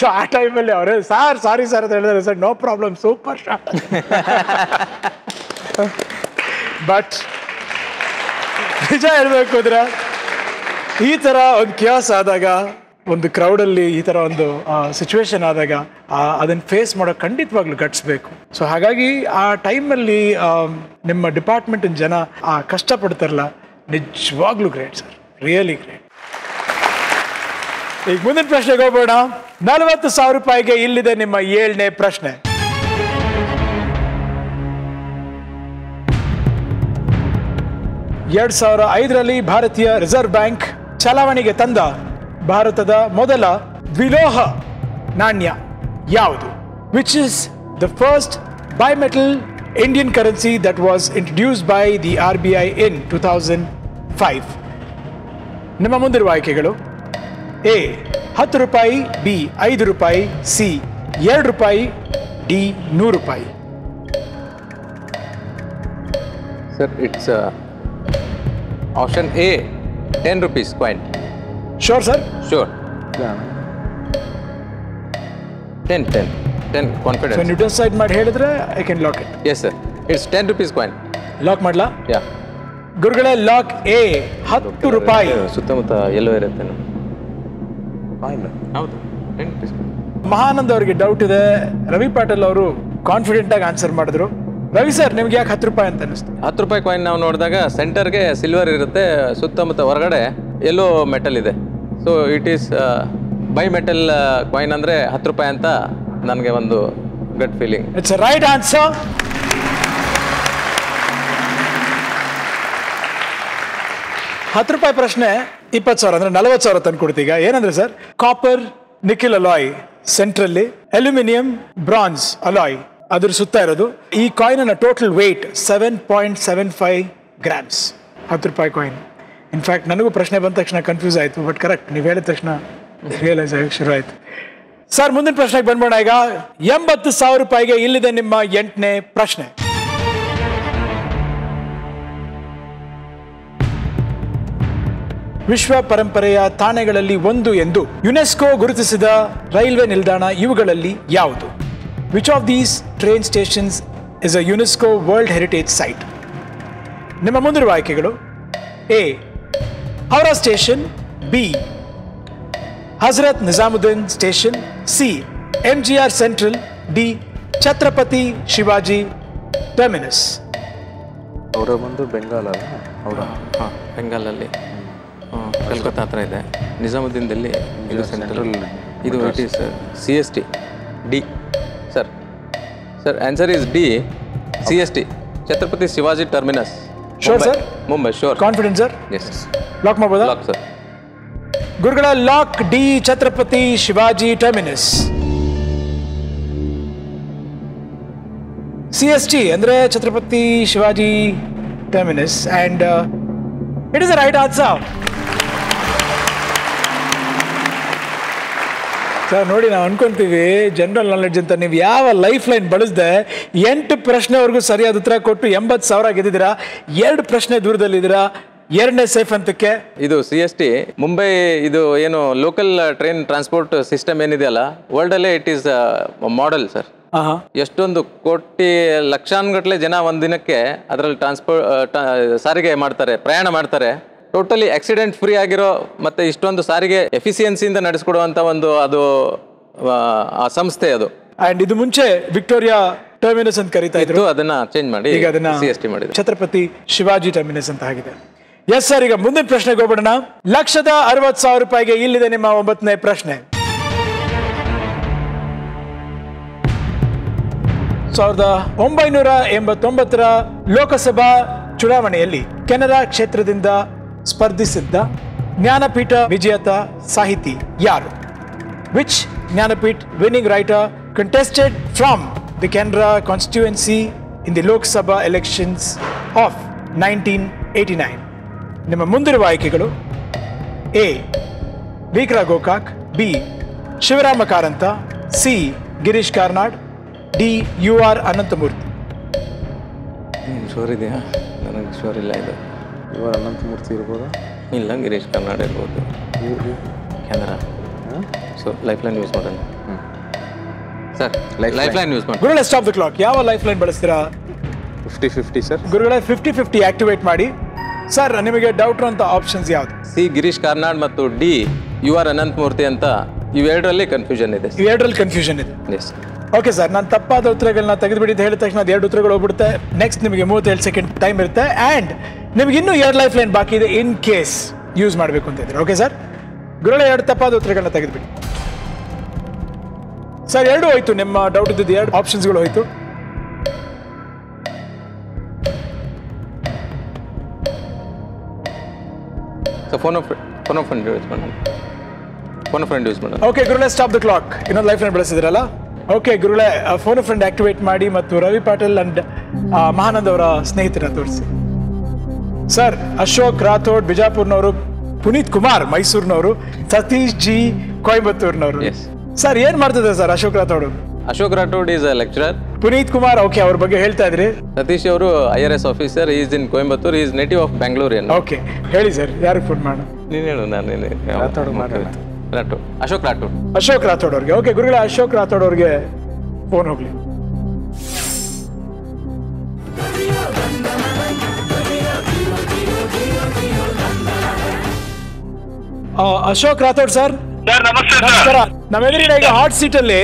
ಸೊ ಆ ಟೈಮಲ್ಲಿ ಅವರೇ ಸಾರ್ ಸಾರಿ ಸರ್ ಅಂತ ಹೇಳಿದ್ರೆ sir no problem super shot but ನಿಜ ಹೇಳ್ಬೇಕು ಅಂದ್ರೆ ಈ ತರ ಒಂದು ಕ್ಯಾಸ್ ಆದಾಗ, ಒಂದು ಕ್ರೌಡಲ್ಲಿ ಈ ತರ ಒಂದು ಸಿಚುವೇಶನ್ ಆದಾಗ ಅದನ್ನ ಫೇಸ್ ಮಾಡೋ ಖಂಡಿತವಾಗ್ಲೂ ಘಟಿಸ್ಬೇಕು ಸೊ ಹಾಗಾಗಿ ಆ ಟೈಮಲ್ಲಿ ನಿಮ್ಮ ಡಿಪಾರ್ಟ್ಮೆಂಟ್ ಜನ, ಆ, ಕಷ್ಟಪಡ್ತಾರಲ್ಲ, ನಿಜವಾಗ್ಲೂ ಗ್ರೇಟ್ ಸರ್ ರಿಯಲಿ ಗ್ರೇಟ್ ಈಗ ಮುಂದಿನ ಪ್ರಶ್ನೆಗೆ ಹೋಗೋಣ ನಲವತ್ತು ಸಾವಿರ ರೂಪಾಯಿಗೆ ಇಲ್ಲಿದೆ ನಿಮ್ಮ ಏಳನೇ ಪ್ರಶ್ನೆ. ಎರಡ್ ಸಾವಿರ ಐದರಲ್ಲಿ ಭಾರತೀಯ ರಿಸರ್ವ್ ಬ್ಯಾಂಕ್ ಚಲಾವಣೆಗೆ ತಂದ ಭಾರತದ ಮೊದಲ ದ್ವಿಲೋಹ ನಾಣ್ಯ ಯಾವುದು? Which is the first bimetal Indian currency that was introduce by the R B I in two thousand five ನಿಮ್ಮ ಮುಂದಿರುವ ಆಯ್ಕೆಗಳು. ಎ ಹತ್ತು ರೂಪಾಯಿ ಬಿ ಐದು ರೂಪಾಯಿ ಸಿ ಎರಡು ರೂಪಾಯಿ ಡಿ ನೂರು ರೂಪಾಯಿ. Sir it's option A ten rupees coin sure sir sure ten ten ten confidence decide ಮಾಡಿ ಹೇಳಿದ್ರೆ I can lock it yes sir it's ten rupees coin lock ಮಾಡ್ಲಾ? ಯಾ ಗುರುಗಳೇ ಲಾಕ್ ಎ ಹತ್ತು ರೂಪಾಯಿ. ಸುತ್ತಮುತ್ತ ಎಲ್ಲೋ ಇರುತ್ತೆ ನಮ್ಮ ಹೌದು. ಟೆನ್ ರುಪೀಸ್ ಮಹಾನಂದ್ ಅವರಿಗೆ ಡೌಟ್ ಇದೆ. ರವಿ ಪಾಟೀಲ್ ಅವರು ಕಾನ್ಫಿಡೆಂಟ್ ಆಗಿ ಆನ್ಸರ್ ಮಾಡಿದ್ರು. ರವಿ ಸರ್ ನಿಮ್ಗೆ ಯಾಕೆ ಹತ್ತು ರೂಪಾಯಿ ಅಂತ ಅನಿಸ್ತು ಹತ್ತು ರೂಪಾಯಿ ಕಾಯಿನ್ ನಾವು ನೋಡಿದಾಗ ಸೆಂಟರ್ಗೆ ಸಿಲ್ವರ್ ಇರುತ್ತೆ ಸುತ್ತಮುತ್ತ ಹೊರಗಡೆ ಎಲ್ಲೋ ಮೆಟಲ್ ಇದೆ. So it is bimetal coin ಅಂದರೆ ಹತ್ತು ರೂಪಾಯಿ ಅಂತ ನನಗೆ ಒಂದು gut feeling it's right answer ಹತ್ತು ರೂಪಾಯಿ ಪ್ರಶ್ನೆ ಇಪ್ಪತ್ತು ಸಾವಿರ ಅಂದ್ರೆ ನಲವತ್ತು ಸಾವಿರ ತಂದು ಕೊಡ್ತೀಗ? ಏನಂದ್ರೆ sir copper nickel alloy centrally aluminium bronze alloy ಅದ್ರ ಸುತ್ತ ಇರೋದು. ಈ ಕಾಯಿನ್ನ total weight seven point seven five grams ಹತ್ತು ರೂಪಾಯಿ ಕಾಯಿನ್ ಇನ್ಫ್ಯಾಕ್ಟ್ ನನಗೂ ಪ್ರಶ್ನೆ ಬಂದ ತಕ್ಷಣ ಕನ್ಫ್ಯೂಸ್ ಆಯಿತು ಬಟ್ ಕರೆಕ್ಟ್ ನೀವು ಹೇಳಿದ ತಕ್ಷಣ ರಿಯಲೈಸ್ ಆಗಿ ಶುರು ಆಯಿತು. ಸರ್ ಮುಂದಿನ ಪ್ರಶ್ನೆಗೆ ಬಂದ್ಬೋಣ ಈಗ. ಎಂಬತ್ತು ಸಾವಿರ ರೂಪಾಯಿಗೆ ಇಲ್ಲಿದೆ ನಿಮ್ಮ ಎಂಟನೇ ಪ್ರಶ್ನೆ. ವಿಶ್ವ ಪರಂಪರೆಯ ತಾಣೆಗಳಲ್ಲಿ ಒಂದು ಎಂದು ಯುನೆಸ್ಕೋ ಗುರುತಿಸಿದ ರೈಲ್ವೆ ನಿಲ್ದಾಣ ಇವುಗಳಲ್ಲಿ ಯಾವುದು? Which of these train stations is a UNESCO world heritage site ನಿಮ್ಮ ಮುಂದಿರುವ ಆಯ್ಕೆಗಳು A Howrah station B Hazrat Nizamuddin station C M G R central D Chhatrapati Shivaji terminus. ಅವರ ಬಂದು ಬೆಂಗಾಲ್ ಹೌದಾ? ಅವರ ಹಾಂ ಬೆಂಗಾಲಲ್ಲಿ. ಹಾಂ ಕಲ್ಕತ್ತಾ ಹತ್ರ ಇದೆ. ನಿಜಾಮುದ್ದೀನ್ ದಲ್ಲಿ ಇದು ಸೆಂಟ್ರಲ್. ಇದು it is C S T D sir sir answer is D C S T Chhatrapati Shivaji terminus Sure, sir? Mumbai sure confidence sir yes lock ಮಾಡ್ಬೋದಾ ಲಾಕ್ ಸರ್ ಗುರುಗಳ lock D Chhatrapati Shivaji terminus C S T ಅಂದ್ರೆ Chhatrapati Shivaji terminus and it is a right answer sir ನೋಡಿ ನಾವು ಅನ್ಕೊಂತೀವಿ general knowledge ಅಂತ ನೀವು ಯಾವ life line ಬಳಸದೆ ಎಂಟು ಪ್ರಶ್ನೆವರೆಗೂ ಸರಿಯಾದ ಉತ್ತರ ಕೊಟ್ಟು ಎಂಬತ್ತು ಸಾವಿರ ಗೆದ್ದಿದ್ದೀರಾ ಎರಡು ಪ್ರಶ್ನೆ ದೂರದಲ್ಲಿದ್ದೀರಾ ಎರಡನೇ ಸೇಫ್ ಅಂತಕ್ಕೆ ಇದು ಸಿ ಎಸ್ ಟಿ ಮುಂಬೈ ಇದು ಏನು ಲೋಕಲ್ ಟ್ರೈನ್ ಟ್ರಾನ್ಸ್ಪೋರ್ಟ್ ಸಿಸ್ಟಮ್ ಏನಿದೆಯಲ್ಲ ವರ್ಲ್ಡಲ್ಲೇ ಇಟ್ ಈಸ್ ಮಾಡೆಲ್ ಸರ್. ಎಷ್ಟೊಂದು ಕೋಟಿ ಲಕ್ಷಾನುಗಟ್ಟಲೆ ಜನ ಒಂದಿನಕ್ಕೆ ದಿನಕ್ಕೆ ಅದರಲ್ಲಿ ಟ್ರಾನ್ಸ್ಪೋರ್ಟ್ ಸಾರಿಗೆ ಮಾಡ್ತಾರೆ ಪ್ರಯಾಣ ಮಾಡ್ತಾರೆ. ಟೋಟಲಿ ಆಕ್ಸಿಡೆಂಟ್ ಫ್ರೀ ಆಗಿರೋ ಮತ್ತೆ ಇಷ್ಟೊಂದು ಸಾರಿಗೆ ಎಫಿಸಿಯನ್ಸಿಯಿಂದ ನಡೆಸ್ಕೊಡುವಂಥ ಒಂದು ಅದು ಆ, ಸಂಸ್ಥೆ ಅದು. ಅಂಡ್ ಇದು ಮುಂಚೆ ವಿಕ್ಟೋರಿಯಾ ಟರ್ಮಿನಸ್ ಅಂತ ಕರೀತಾ ಇದ್ರು. ಅದನ್ನ ಚೇಂಜ್ ಮಾಡಿ ಈಗ ಅದನ್ನ ಸಿ ಎಸ್ ಟಿ ಮಾಡಿದ್ರು. ಛತ್ರಪತಿ ಶಿವಾಜಿ ಟರ್ಮಿನಸ್ ಅಂತ ಆಗಿದೆ. ಎಸ್ ಸರ್ ಈಗ ಮುಂದಿನ ಪ್ರಶ್ನೆಗೆ ಹೋಗ್ಬಿಡೋಣ. ಲಕ್ಷದ ಅರವತ್ತು ಸಾವಿರ ರೂಪಾಯಿಗೆ ಇಲ್ಲಿದೆ ನಿಮ್ಮ ಒಂಬತ್ತನೇ ಪ್ರಶ್ನೆ. ಸಾವಿರದ ಒಂಬೈನೂರ ಎಂಬತ್ತೊಂಬತ್ತರ ಲೋಕಸಭಾ ಚುನಾವಣೆಯಲ್ಲಿ ಕೆನರಾ ಕ್ಷೇತ್ರದಿಂದ ಸ್ಪರ್ಧಿಸಿದ್ದ ಜ್ಞಾನಪೀಠ ವಿಜೇತ ಸಾಹಿತಿ ಯಾರು? Which Jnanpith winning writer contested from the Kanara constituency in the Lok Sabha elections of nineteen eighty nine ನಿಮ್ಮ ಮುಂದಿರುವ ಆಯ್ಕೆಗಳು A ವಿಕ್ರ Gokak B Shivarama Karanth C Girish Karnad D U R Ananthamurthy. Sure ಇದೆಯಾ? ನನಗೆ sure ಇಲ್ಲ ಇದು. ಇವರು ಅನಂತಮೂರ್ತಿ ಇರ್ಬೋದು? ಇಲ್ಲ ಗಿರೀಶ್ ಕರ್ನಾಡ್ ಇರ್ಬೋದು. Canara so life line use ಮಾಡೋಣ. ಸರ್ ಲೈಫ್ ಲೈನ್ ಯೂಸ್ ಮಾಡಿ. ಗುರುಗಳೇ ಸ್ಟಾಪ್ ದ ಕ್ಲಾಕ್ ಯಾವ ಲೈಫ್ ಲೈನ್ ಬಳಸ್ತೀರಾ? ಫಿಫ್ಟಿ ಫಿಫ್ಟಿ ಸರ್ ಗುರುಗಳೇ ಫಿಫ್ಟಿ ಫಿಫ್ಟಿ ಆಕ್ಟಿವೇಟ್ ಮಾಡಿ. ಸರ್ ನಿಮಗೆ ಡೌಟ್ ಅಂತ ಆಪ್ಷನ್ಸ್ ಯಾವ್ದು? ಸಿ ಗಿರೀಶ್ ಕಾರ್ನಾಡ್ ಮತ್ತು ಡಿ ಯು ಆರ್ ಅನಂತಮೂರ್ತಿ ಅಂತ ಇವೆರಡರಲ್ಲಿ ಕನ್ಫ್ಯೂಷನ್ ಇದೆ. ಇವೆರಡರಲ್ಲಿ ಕನ್ಫ್ಯೂಷನ್ ಇದೆ. ಎಸ್ ಓಕೆ ಸರ್ ನಾನು ತಪ್ಪಾದ ಉತ್ತರಗಳನ್ನ ತೆಗೆದುಬಿಡಿ ಅಂತ ಹೇಳಿದ ತಕ್ಷಣ ಅದು ಎರಡು ಉತ್ತರಗಳು ಹೋಗ್ಬಿಡುತ್ತೆ. ನೆಕ್ಸ್ಟ್ ನಿಮಗೆ ಮೂವತ್ತೇಳು ಸೆಕೆಂಡ್ ಟೈಮ್ ಇರುತ್ತೆ. ಆ್ಯಂಡ್ ನಿಮಗೆ ಇನ್ನೂ ಎರಡು ಲೈಫ್ ಲೈನ್ ಬಾಕಿ ಇದೆ ಇನ್ ಕೇಸ್ ಯೂಸ್ ಮಾಡಬೇಕು ಅಂತ ಇದ್ರೆ. ಓಕೆ ಸರ್ ಗುರುಳ ಎರಡು ತಪ್ಪಾದ ಉತ್ತರಗಳನ್ನ ತೆಗೆದುಬಿಡಿ. ಸರ್ ಎರಡು ಹೋಯ್ತು. ನಿಮ್ಮ ಡೌಟ್ ಇದ್ದದ್ದು ಎರಡು ಆಪ್ಷನ್ಸ್ಗಳು ಹೋಯ್ತು. Phone phone of friend use ಮಾಡೋಣ ಫೋನ್ ಫ್ರೆಂಡ್ ಯೂಸ್ ಮಾಡೋಣ ಓಕೆ ಗುರುಳೆ ಸ್ಟಾಪ್ ದ ಕ್ಲಾಕ್ ಇನ್ನೊಂದು ಲೈಫ್ ಲೈನ್ ಬಳಸಿದ್ರಲ್ಲ ಓಕೆ ಗುರುಳೆ ಫೋನ್ ಫ್ರೆಂಡ್ ಆಕ್ಟಿವೇಟ್ ಮಾಡಿ ಮತ್ತು ರವಿ ಪಾಟೀಲ್ ಅಂಡ್ ಮಹಾನಂದ್ ಅವರ ಸ್ನೇಹಿತರ ತೋರಿಸಿ. ಸರ್ ಅಶೋಕ್ ರಾಥೋಡ್ ಬಿಜಾಪುರ್ನವರು ಪುನೀತ್ ಕುಮಾರ್ ಮೈಸೂರಿನವರು ಸತೀಶ್ ಜಿ ಕೊಯಂಬತ್ತೂರ್ನವರು. ಸರ್ ಏನ್ ಮಾಡ್ತಿದ್ದಾರೆ sir Ashok Rathod? Ashok Rathod is a lecturer Puneet Kumar okay ಅವ್ರ ಬಗ್ಗೆ ಹೇಳ್ತಾ ಇದ್ರಿ. ಸತೀಶ್ ಅವರು I R S officer is in Coimbatore is native of Bengaluru okay ಹೇಳಿ ಸರ್ ಯಾರಿಗೆ ಫೋನ್ ಮಾಡು. ನೀನು ಹೇಳು ನಾನು ಅಶೋಕ್ ರಾಠೋಡ್ ಅಶೋಕ್ ರಾಥೋಡ್ ಅವ್ರಿಗೆ. ಓಕೆ ಗುರುಗಳ ಅಶೋಕ್ ರಾಥೋಡ್ ಅವ್ರಿಗೆ ಫೋನ್ ಹೋಗ್ಲಿ. ಅಶೋಕ್ ರಾಥೋಡ್ ಸರ್? ಸರ್ ನಮಸ್ತೆ ನಮಸ್ಕಾರ ಸರ್. ನಮ್ಮ ಎದುರಿನ ಈಗ ಹಾಟ್ ಸೀಟ್ ಅಲ್ಲಿ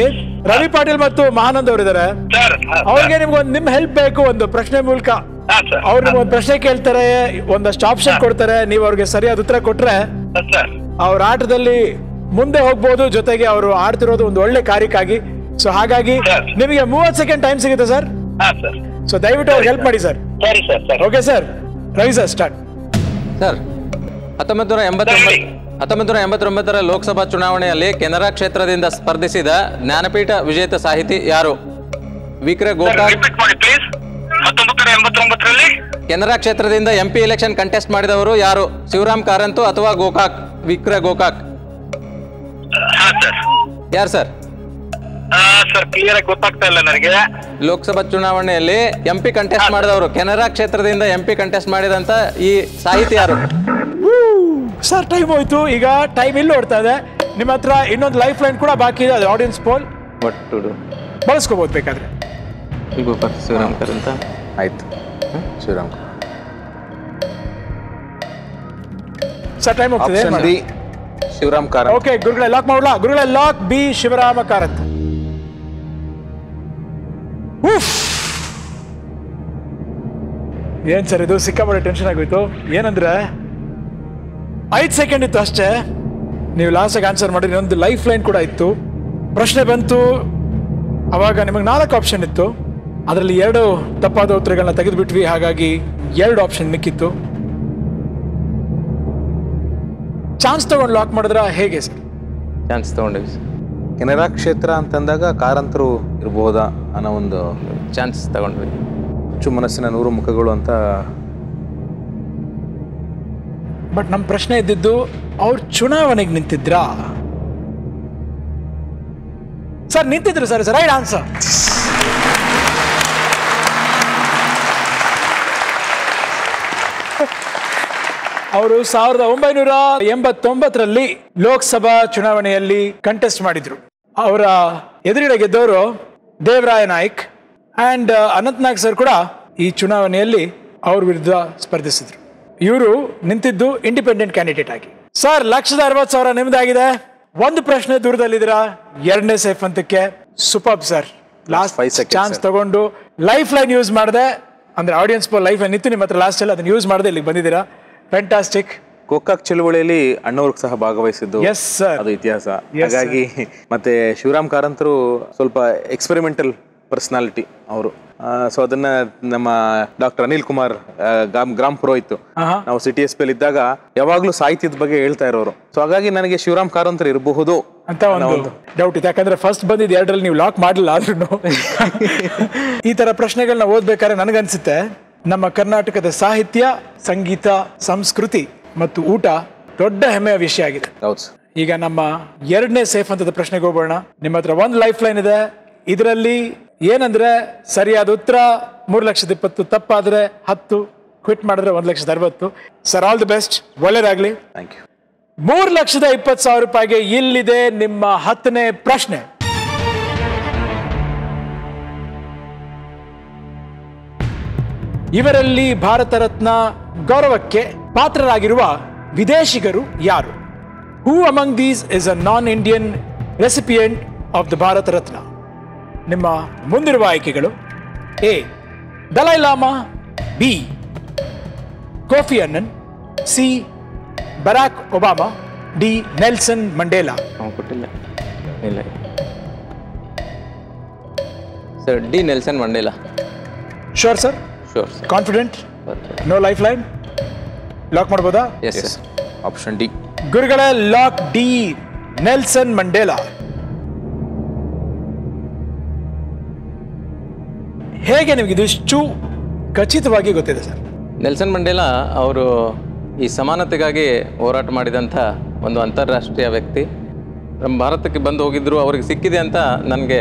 ರವಿ ಪಾಟೀಲ್ ಮತ್ತು ಮಹಾನಂದ್ ಅವರು ಇದ್ದಾರೆ ಸರ್ ಅವ್ರಿಗೆ ನಿಮ್ಗೆ ಒಂದು ನಿಮ್ ಹೆಲ್ಪ್ ಬೇಕು ಒಂದು ಪ್ರಶ್ನೆ ಮೂಲಕ. ಹಾ ಸರ್. ಅವ್ರು ನಿಮ್ಗೆ ಒಂದು ಪ್ರಶ್ನೆ ಕೇಳ್ತಾರೆ ಒಂದಷ್ಟು ಆಪ್ಷನ್ ಕೊಡ್ತಾರೆ ನೀವು ಅವ್ರಿಗೆ ಸರಿಯಾದ ಉತ್ತರ ಕೊಟ್ರೆ ಸರ್. ಅವ್ರ ಆಟದಲ್ಲಿ ಮುಂದೆ ಹೋಗ್ಬೋದು ಜೊತೆಗೆ ಅವರು ಆಡ್ತಿರೋದು ಒಂದು ಒಳ್ಳೆ ಕಾರ್ಯಕ್ಕಾಗಿ. ಸೊ ಹಾಗಾಗಿ. ನಿಮಗೆ ಮೂವತ್ತು ಸೆಕೆಂಡ್ ಟೈಮ್ ಸಿಗುತ್ತೆ ಸರ್. ಹಾ ಸರ್. ಸೊ ದಯವಿಟ್ಟು ಅವ್ರಿಗೆ ಹೆಲ್ಪ್ ಮಾಡಿ ಸರ್. ಸರಿ sir sir. Okay sir. Ravi sir start sir ಹತ್ತೊಂಬತ್ತು ನೂರ ಎಂಬತ್ತೊಂಬತ್ತು ಹತ್ತೊಂಬತ್ತು ನೂರ ಎಂಬತ್ತೊಂಬತ್ತರ ಲೋಕಸಭಾ ಚುನಾವಣೆಯಲ್ಲಿ ಕೆನರಾ ಕ್ಷೇತ್ರದಿಂದ ಸ್ಪರ್ಧಿಸಿದ ಜ್ಞಾನಪೀಠ ವಿಜೇತ ಸಾಹಿತಿ ಯಾರು? ವಿಕ್ರ ಗೋಕಾಕ್. ಕೆನರಾ ಕ್ಷೇತ್ರದಿಂದ ಎಂಪಿ ಎಲೆಕ್ಷನ್ ಕಂಟೆಸ್ಟ್ ಮಾಡಿದವರು ಯಾರು? ಶಿವರಾಮ್ ಕಾರಂತು ಅಥವಾ ಗೋಕಾಕ್? ವಿಕ್ರ ಗೋಕಾಕ್. ಯಾರು ಸರ್ ಸರ್ ಕ್ಲಿಯರ್ ಆಗಿ ಗೊತ್ತಾಗ್ತಾ ಇಲ್ಲ ನನಗೆ. ಲೋಕಸಭಾ ಚುನಾವಣೆಯಲ್ಲಿ ಎಂಪಿ ಕಂಟೆಸ್ಟ್ ಮಾಡಿದವರು ಕೆನರಾ ಕ್ಷೇತ್ರದಿಂದ ಎಂಪಿ ಕಂಟೆಸ್ಟ್ ಮಾಡಿದಂತ ಈ ಸಾಹಿತಿ ಯಾರು? ಸರ್ ಟೈಮ್ ಹೋಯ್ತು. ಈಗ ಟೈಮ್ ಇಲ್ಲಿ ಓಡ್ತಾ ಇದೆ. ನಿಮ್ಮ ಹತ್ರ ಇನ್ನೊಂದು ಲೈಫ್ ಲೈನ್ ಕೂಡ ಬಾಕಿ ಇದೆ ಅದು ಆಡಿಯನ್ಸ್ ಪೋಲ್ ಒಟ್ಟು ಬಳಸ್ಕೋಬಹುದು ಬೇಕಾದ್ರೆ. ಗೋಕಾಕ್ ಶಿವರಾಮ್ ಅಂತ. ಆಯ್ತು. ಶಿವರಾಮ್ ಸರ್ ಟೈಮ್ ಹೋಗ್ತದೆ. ಬಿ ಶಿವರಾಮ್ ಕಾರ್ ಓಕೆ ಗುರುಗಳೇ ಲಾಕ್ ಮಾಡ್ಲಾ? ಗುರುಗಳೇ ಲಾಕ್ ಬಿ ಶಿವರಾಮ ಕಾರ್ ಉಫ್. ಏನ್ ಸರ್ ಇದು? ಸಿಕ್ಕಾಪಟ್ಟೆ ಟೆನ್ಷನ್ ಆಗೋಯ್ತು. ಏನಂದ್ರೆ ಐದು ಸೆಕೆಂಡ್ ಇತ್ತು ಅಷ್ಟೇ. ನೀವು ಲಾಸ್ಟಾಗಿ ಆನ್ಸರ್ ಮಾಡಿ ಒಂದು ಲೈಫ್ ಲೈನ್ ಕೂಡ ಇತ್ತು. ಪ್ರಶ್ನೆ ಬಂತು. ಅವಾಗ ನಿಮಗೆ ನಾಲ್ಕು ಆಪ್ಷನ್ ಇತ್ತು. ಅದರಲ್ಲಿ ಎರಡು ತಪ್ಪಾದ ಉತ್ತರಗಳನ್ನ ತೆಗೆದುಬಿಟ್ವಿ. ಹಾಗಾಗಿ ಎರಡು ಆಪ್ಷನ್ ಮಿಕ್ಕಿತ್ತು. ಚಾನ್ಸ್ ತಗೊಂಡು ಲಾಕ್ ಮಾಡಿದ್ರ? ಹೇಗೆ ಸರ್? ಚಾನ್ಸ್ ತಗೊಂಡಿವಿ ಕೆನರಾ ಕ್ಷೇತ್ರ ಅಂತಂದಾಗ ಕಾರಂತರು ಇರಬಹುದಾ ಅನ್ನೋ ಒಂದು ಚಾನ್ಸ್ ತಗೊಂಡ್ವಿ. ಹುಚ್ಚು ಮನಸ್ಸಿನ ನೂರು ಮುಖಗಳು ಅಂತ ಬಟ್ ನಮ್ಮ ಪ್ರಶ್ನೆ ಇದ್ದಿದ್ದು, ಅವ್ರು ಚುನಾವಣೆಗೆ ನಿಂತಿದ್ರಾ? ಸರ್, ನಿಂತಿದ್ರು ಸರ್ ಸರ್, ರೈಟ್ ಆನ್ಸರ್. ಅವರು ಸಾವಿರದ ಒಂಬೈನೂರ ಎಂಬತ್ತೊಂಬತ್ತರಲ್ಲಿ ಲೋಕಸಭಾ ಚುನಾವಣೆಯಲ್ಲಿ ಕಂಟೆಸ್ಟ್ ಮಾಡಿದ್ರು. ಅವರ ಎದುರಿಡ ಗೆದ್ದವರು ದೇವರಾಯ ನಾಯ್ಕ್ ಅಂಡ್ ಅನಂತ್ ನಾಗ್ ಸರ್ ಕೂಡ ಈ ಚುನಾವಣೆಯಲ್ಲಿ ಅವ್ರ ವಿರುದ್ಧ ಸ್ಪರ್ಧಿಸಿದ್ರು. ಇವರು ನಿಂತಿದ್ದು ಇಂಡಿಪೆಂಡೆಂಟ್ ಕ್ಯಾಂಡಿಡೇಟ್ ಆಗಿ. ಸರ್ ಲಕ್ಷದ ಅರವತ್ತು ಸಾವಿರ ನಿಮ್ದಾಗಿದೆ. ಒಂದು ಪ್ರಶ್ನೆ ದೂರದಲ್ಲಿದ್ದೀರಾ? ಎರಡನೇ safe ಅಂತಕ್ಕೆ super sir last five chance. ತಗೊಂಡು ಲೈಫ್ ಲೈನ್ ಯೂಸ್ ಮಾಡಿದೆ. ಅಂದ್ರೆ ಆಡಿಯನ್ಸ್ ಲೈಫ್ ಲೈನ್ ಇತ್ತು ನಿಮ್ಮ ಹತ್ರ ಲಾಸ್ಟ್ ಅಲ್ಲಿ ಅದನ್ನ ಯೂಸ್ ಮಾಡದೆ ಇಲ್ಲಿ ಬಂದಿದ್ದೀರಾ? ಫ್ಯಾಂಟಾಸ್ಟಿಕ್ ಗೋಕಾಕ್ ಚಳುವಳಿಯಲ್ಲಿ ಅಣ್ಣವ್ರಿಗೆ ಸಹ ಭಾಗವಹಿಸಿದ್ದು. ಎಸ್ ಸರ್ ಅದು ಇತಿಹಾಸ. ಹಾಗಾಗಿ ಮತ್ತೆ ಶಿವರಾಮ್ ಕಾರಂತರು ಸ್ವಲ್ಪ ಎಕ್ಸ್ಪೆರಿಮೆಂಟಲ್ ಪರ್ಸನಾಲಿಟಿ ಅವರು. ಸೊ ಅದನ್ನ ನಮ್ಮ ಡಾಕ್ಟರ್ ಅನಿಲ್ ಕುಮಾರ್ ಗ್ರಾಮ್ ಗ್ರಾಮ್ ಪುರೋಹಿತ್. ನಾವು ಸಿಟಿ ಎಸ್ ಪಿ ಇದ್ದಾಗ ಯಾವಾಗ್ಲೂ ಸಾಹಿತ್ಯದ ಬಗ್ಗೆ ಹೇಳ್ತಾ ಇರೋರು. ಸೊ ಹಾಗಾಗಿ ನನಗೆ ಶಿವರಾಮ್ ಕಾರಂತರು ಇರಬಹುದು ಅಂತ ಒಂದು ಡೌಟ್ ಇದೆ. ಯಾಕಂದ್ರೆ ಫಸ್ಟ್ ಬಂದಿದ್ದು ಎರಡರಲ್ಲಿ ನೀವು ಲಾಕ್ ಮಾಡಲಿಲ್ಲ ಆದ್ರೂ ಈ ತರ ಪ್ರಶ್ನೆಗಳನ್ನ ಓದ್ಬೇಕಾದ್ರೆ ನನಗನ್ಸುತ್ತೆ ನಮ್ಮ ಕರ್ನಾಟಕದ ಸಾಹಿತ್ಯ ಸಂಗೀತ ಸಂಸ್ಕೃತಿ ಮತ್ತು ಊಟ ದೊಡ್ಡ ಹೆಮ್ಮೆಯ ವಿಷಯ ಆಗಿದೆ. ಈಗ ನಮ್ಮ ಎರಡನೇ ಸೇಫ್ ಅಂತದ ಪ್ರಶ್ನೆಗೆ ಹೋಗೋಣ. ನಿಮ್ಮ ಹತ್ರ ಒಂದು ಲೈಫ್ ಲೈನ್ ಇದೆ. ಇದರಲ್ಲಿ ಏನಂದ್ರೆ ಸರಿಯಾದ ಉತ್ತರ ಮೂರು ಲಕ್ಷದ ಇಪ್ಪತ್ತು ತಪ್ಪಾದ್ರೆ ಹತ್ತು ಕ್ವಿಟ್ ಮಾಡಿದ್ರೆ ಒಂದು ಲಕ್ಷದ ಅರವತ್ತು. ಸರ್ ಆಲ್ ದಿ ಬೆಸ್ಟ್ ಒಳ್ಳೇದಾಗ್ಲಿ. ಥ್ಯಾಂಕ್ ಯು ಮೂರು ಲಕ್ಷದ ಇಪ್ಪತ್ತು ಸಾವಿರ ರೂಪಾಯಿಗೆ ಇಲ್ಲಿದೆ ನಿಮ್ಮ ಹತ್ತನೇ ಪ್ರಶ್ನೆ. ಇವರಲ್ಲಿ ಭಾರತ ರತ್ನ ಗೌರವಕ್ಕೆ ಪಾತ್ರರಾಗಿರುವ ವಿದೇಶಿಗರು ಯಾರು? Who among these is a non Indian recipient of the Bharat Ratna ನಿಮ್ಮ ಮುಂದಿರುವ ಆಯ್ಕೆಗಳು A Dalai Lama B Kofi Annan C Barack Obama D Nelson Mandela. ಕೊಟ್ಟಿಲ್ಲ. ಇಲ್ಲ. Sir D Nelson Mandela. Sure sir sure confident no lifeline lock ಮಾಡ್ಬೋದಾ? Yes option D ಗುರುಗಳ lock D Nelson Mandela. ಹೇಗೆ ನಿಮಗೆ ಇದಿಷ್ಟು ಖಚಿತವಾಗಿ ಗೊತ್ತಿದೆ ಸರ್? ನೆಲ್ಸನ್ ಮಂಡೇಲಾ ಅವರು ಈ ಸಮಾನತೆಗಾಗಿ ಹೋರಾಟ ಮಾಡಿದಂಥ ಒಂದು ಅಂತಾರಾಷ್ಟ್ರೀಯ ವ್ಯಕ್ತಿ. ನಮ್ಮ ಭಾರತಕ್ಕೆ ಬಂದು ಹೋಗಿದ್ರು ಅವ್ರಿಗೆ ಸಿಕ್ಕಿದೆ ಅಂತ ನನಗೆ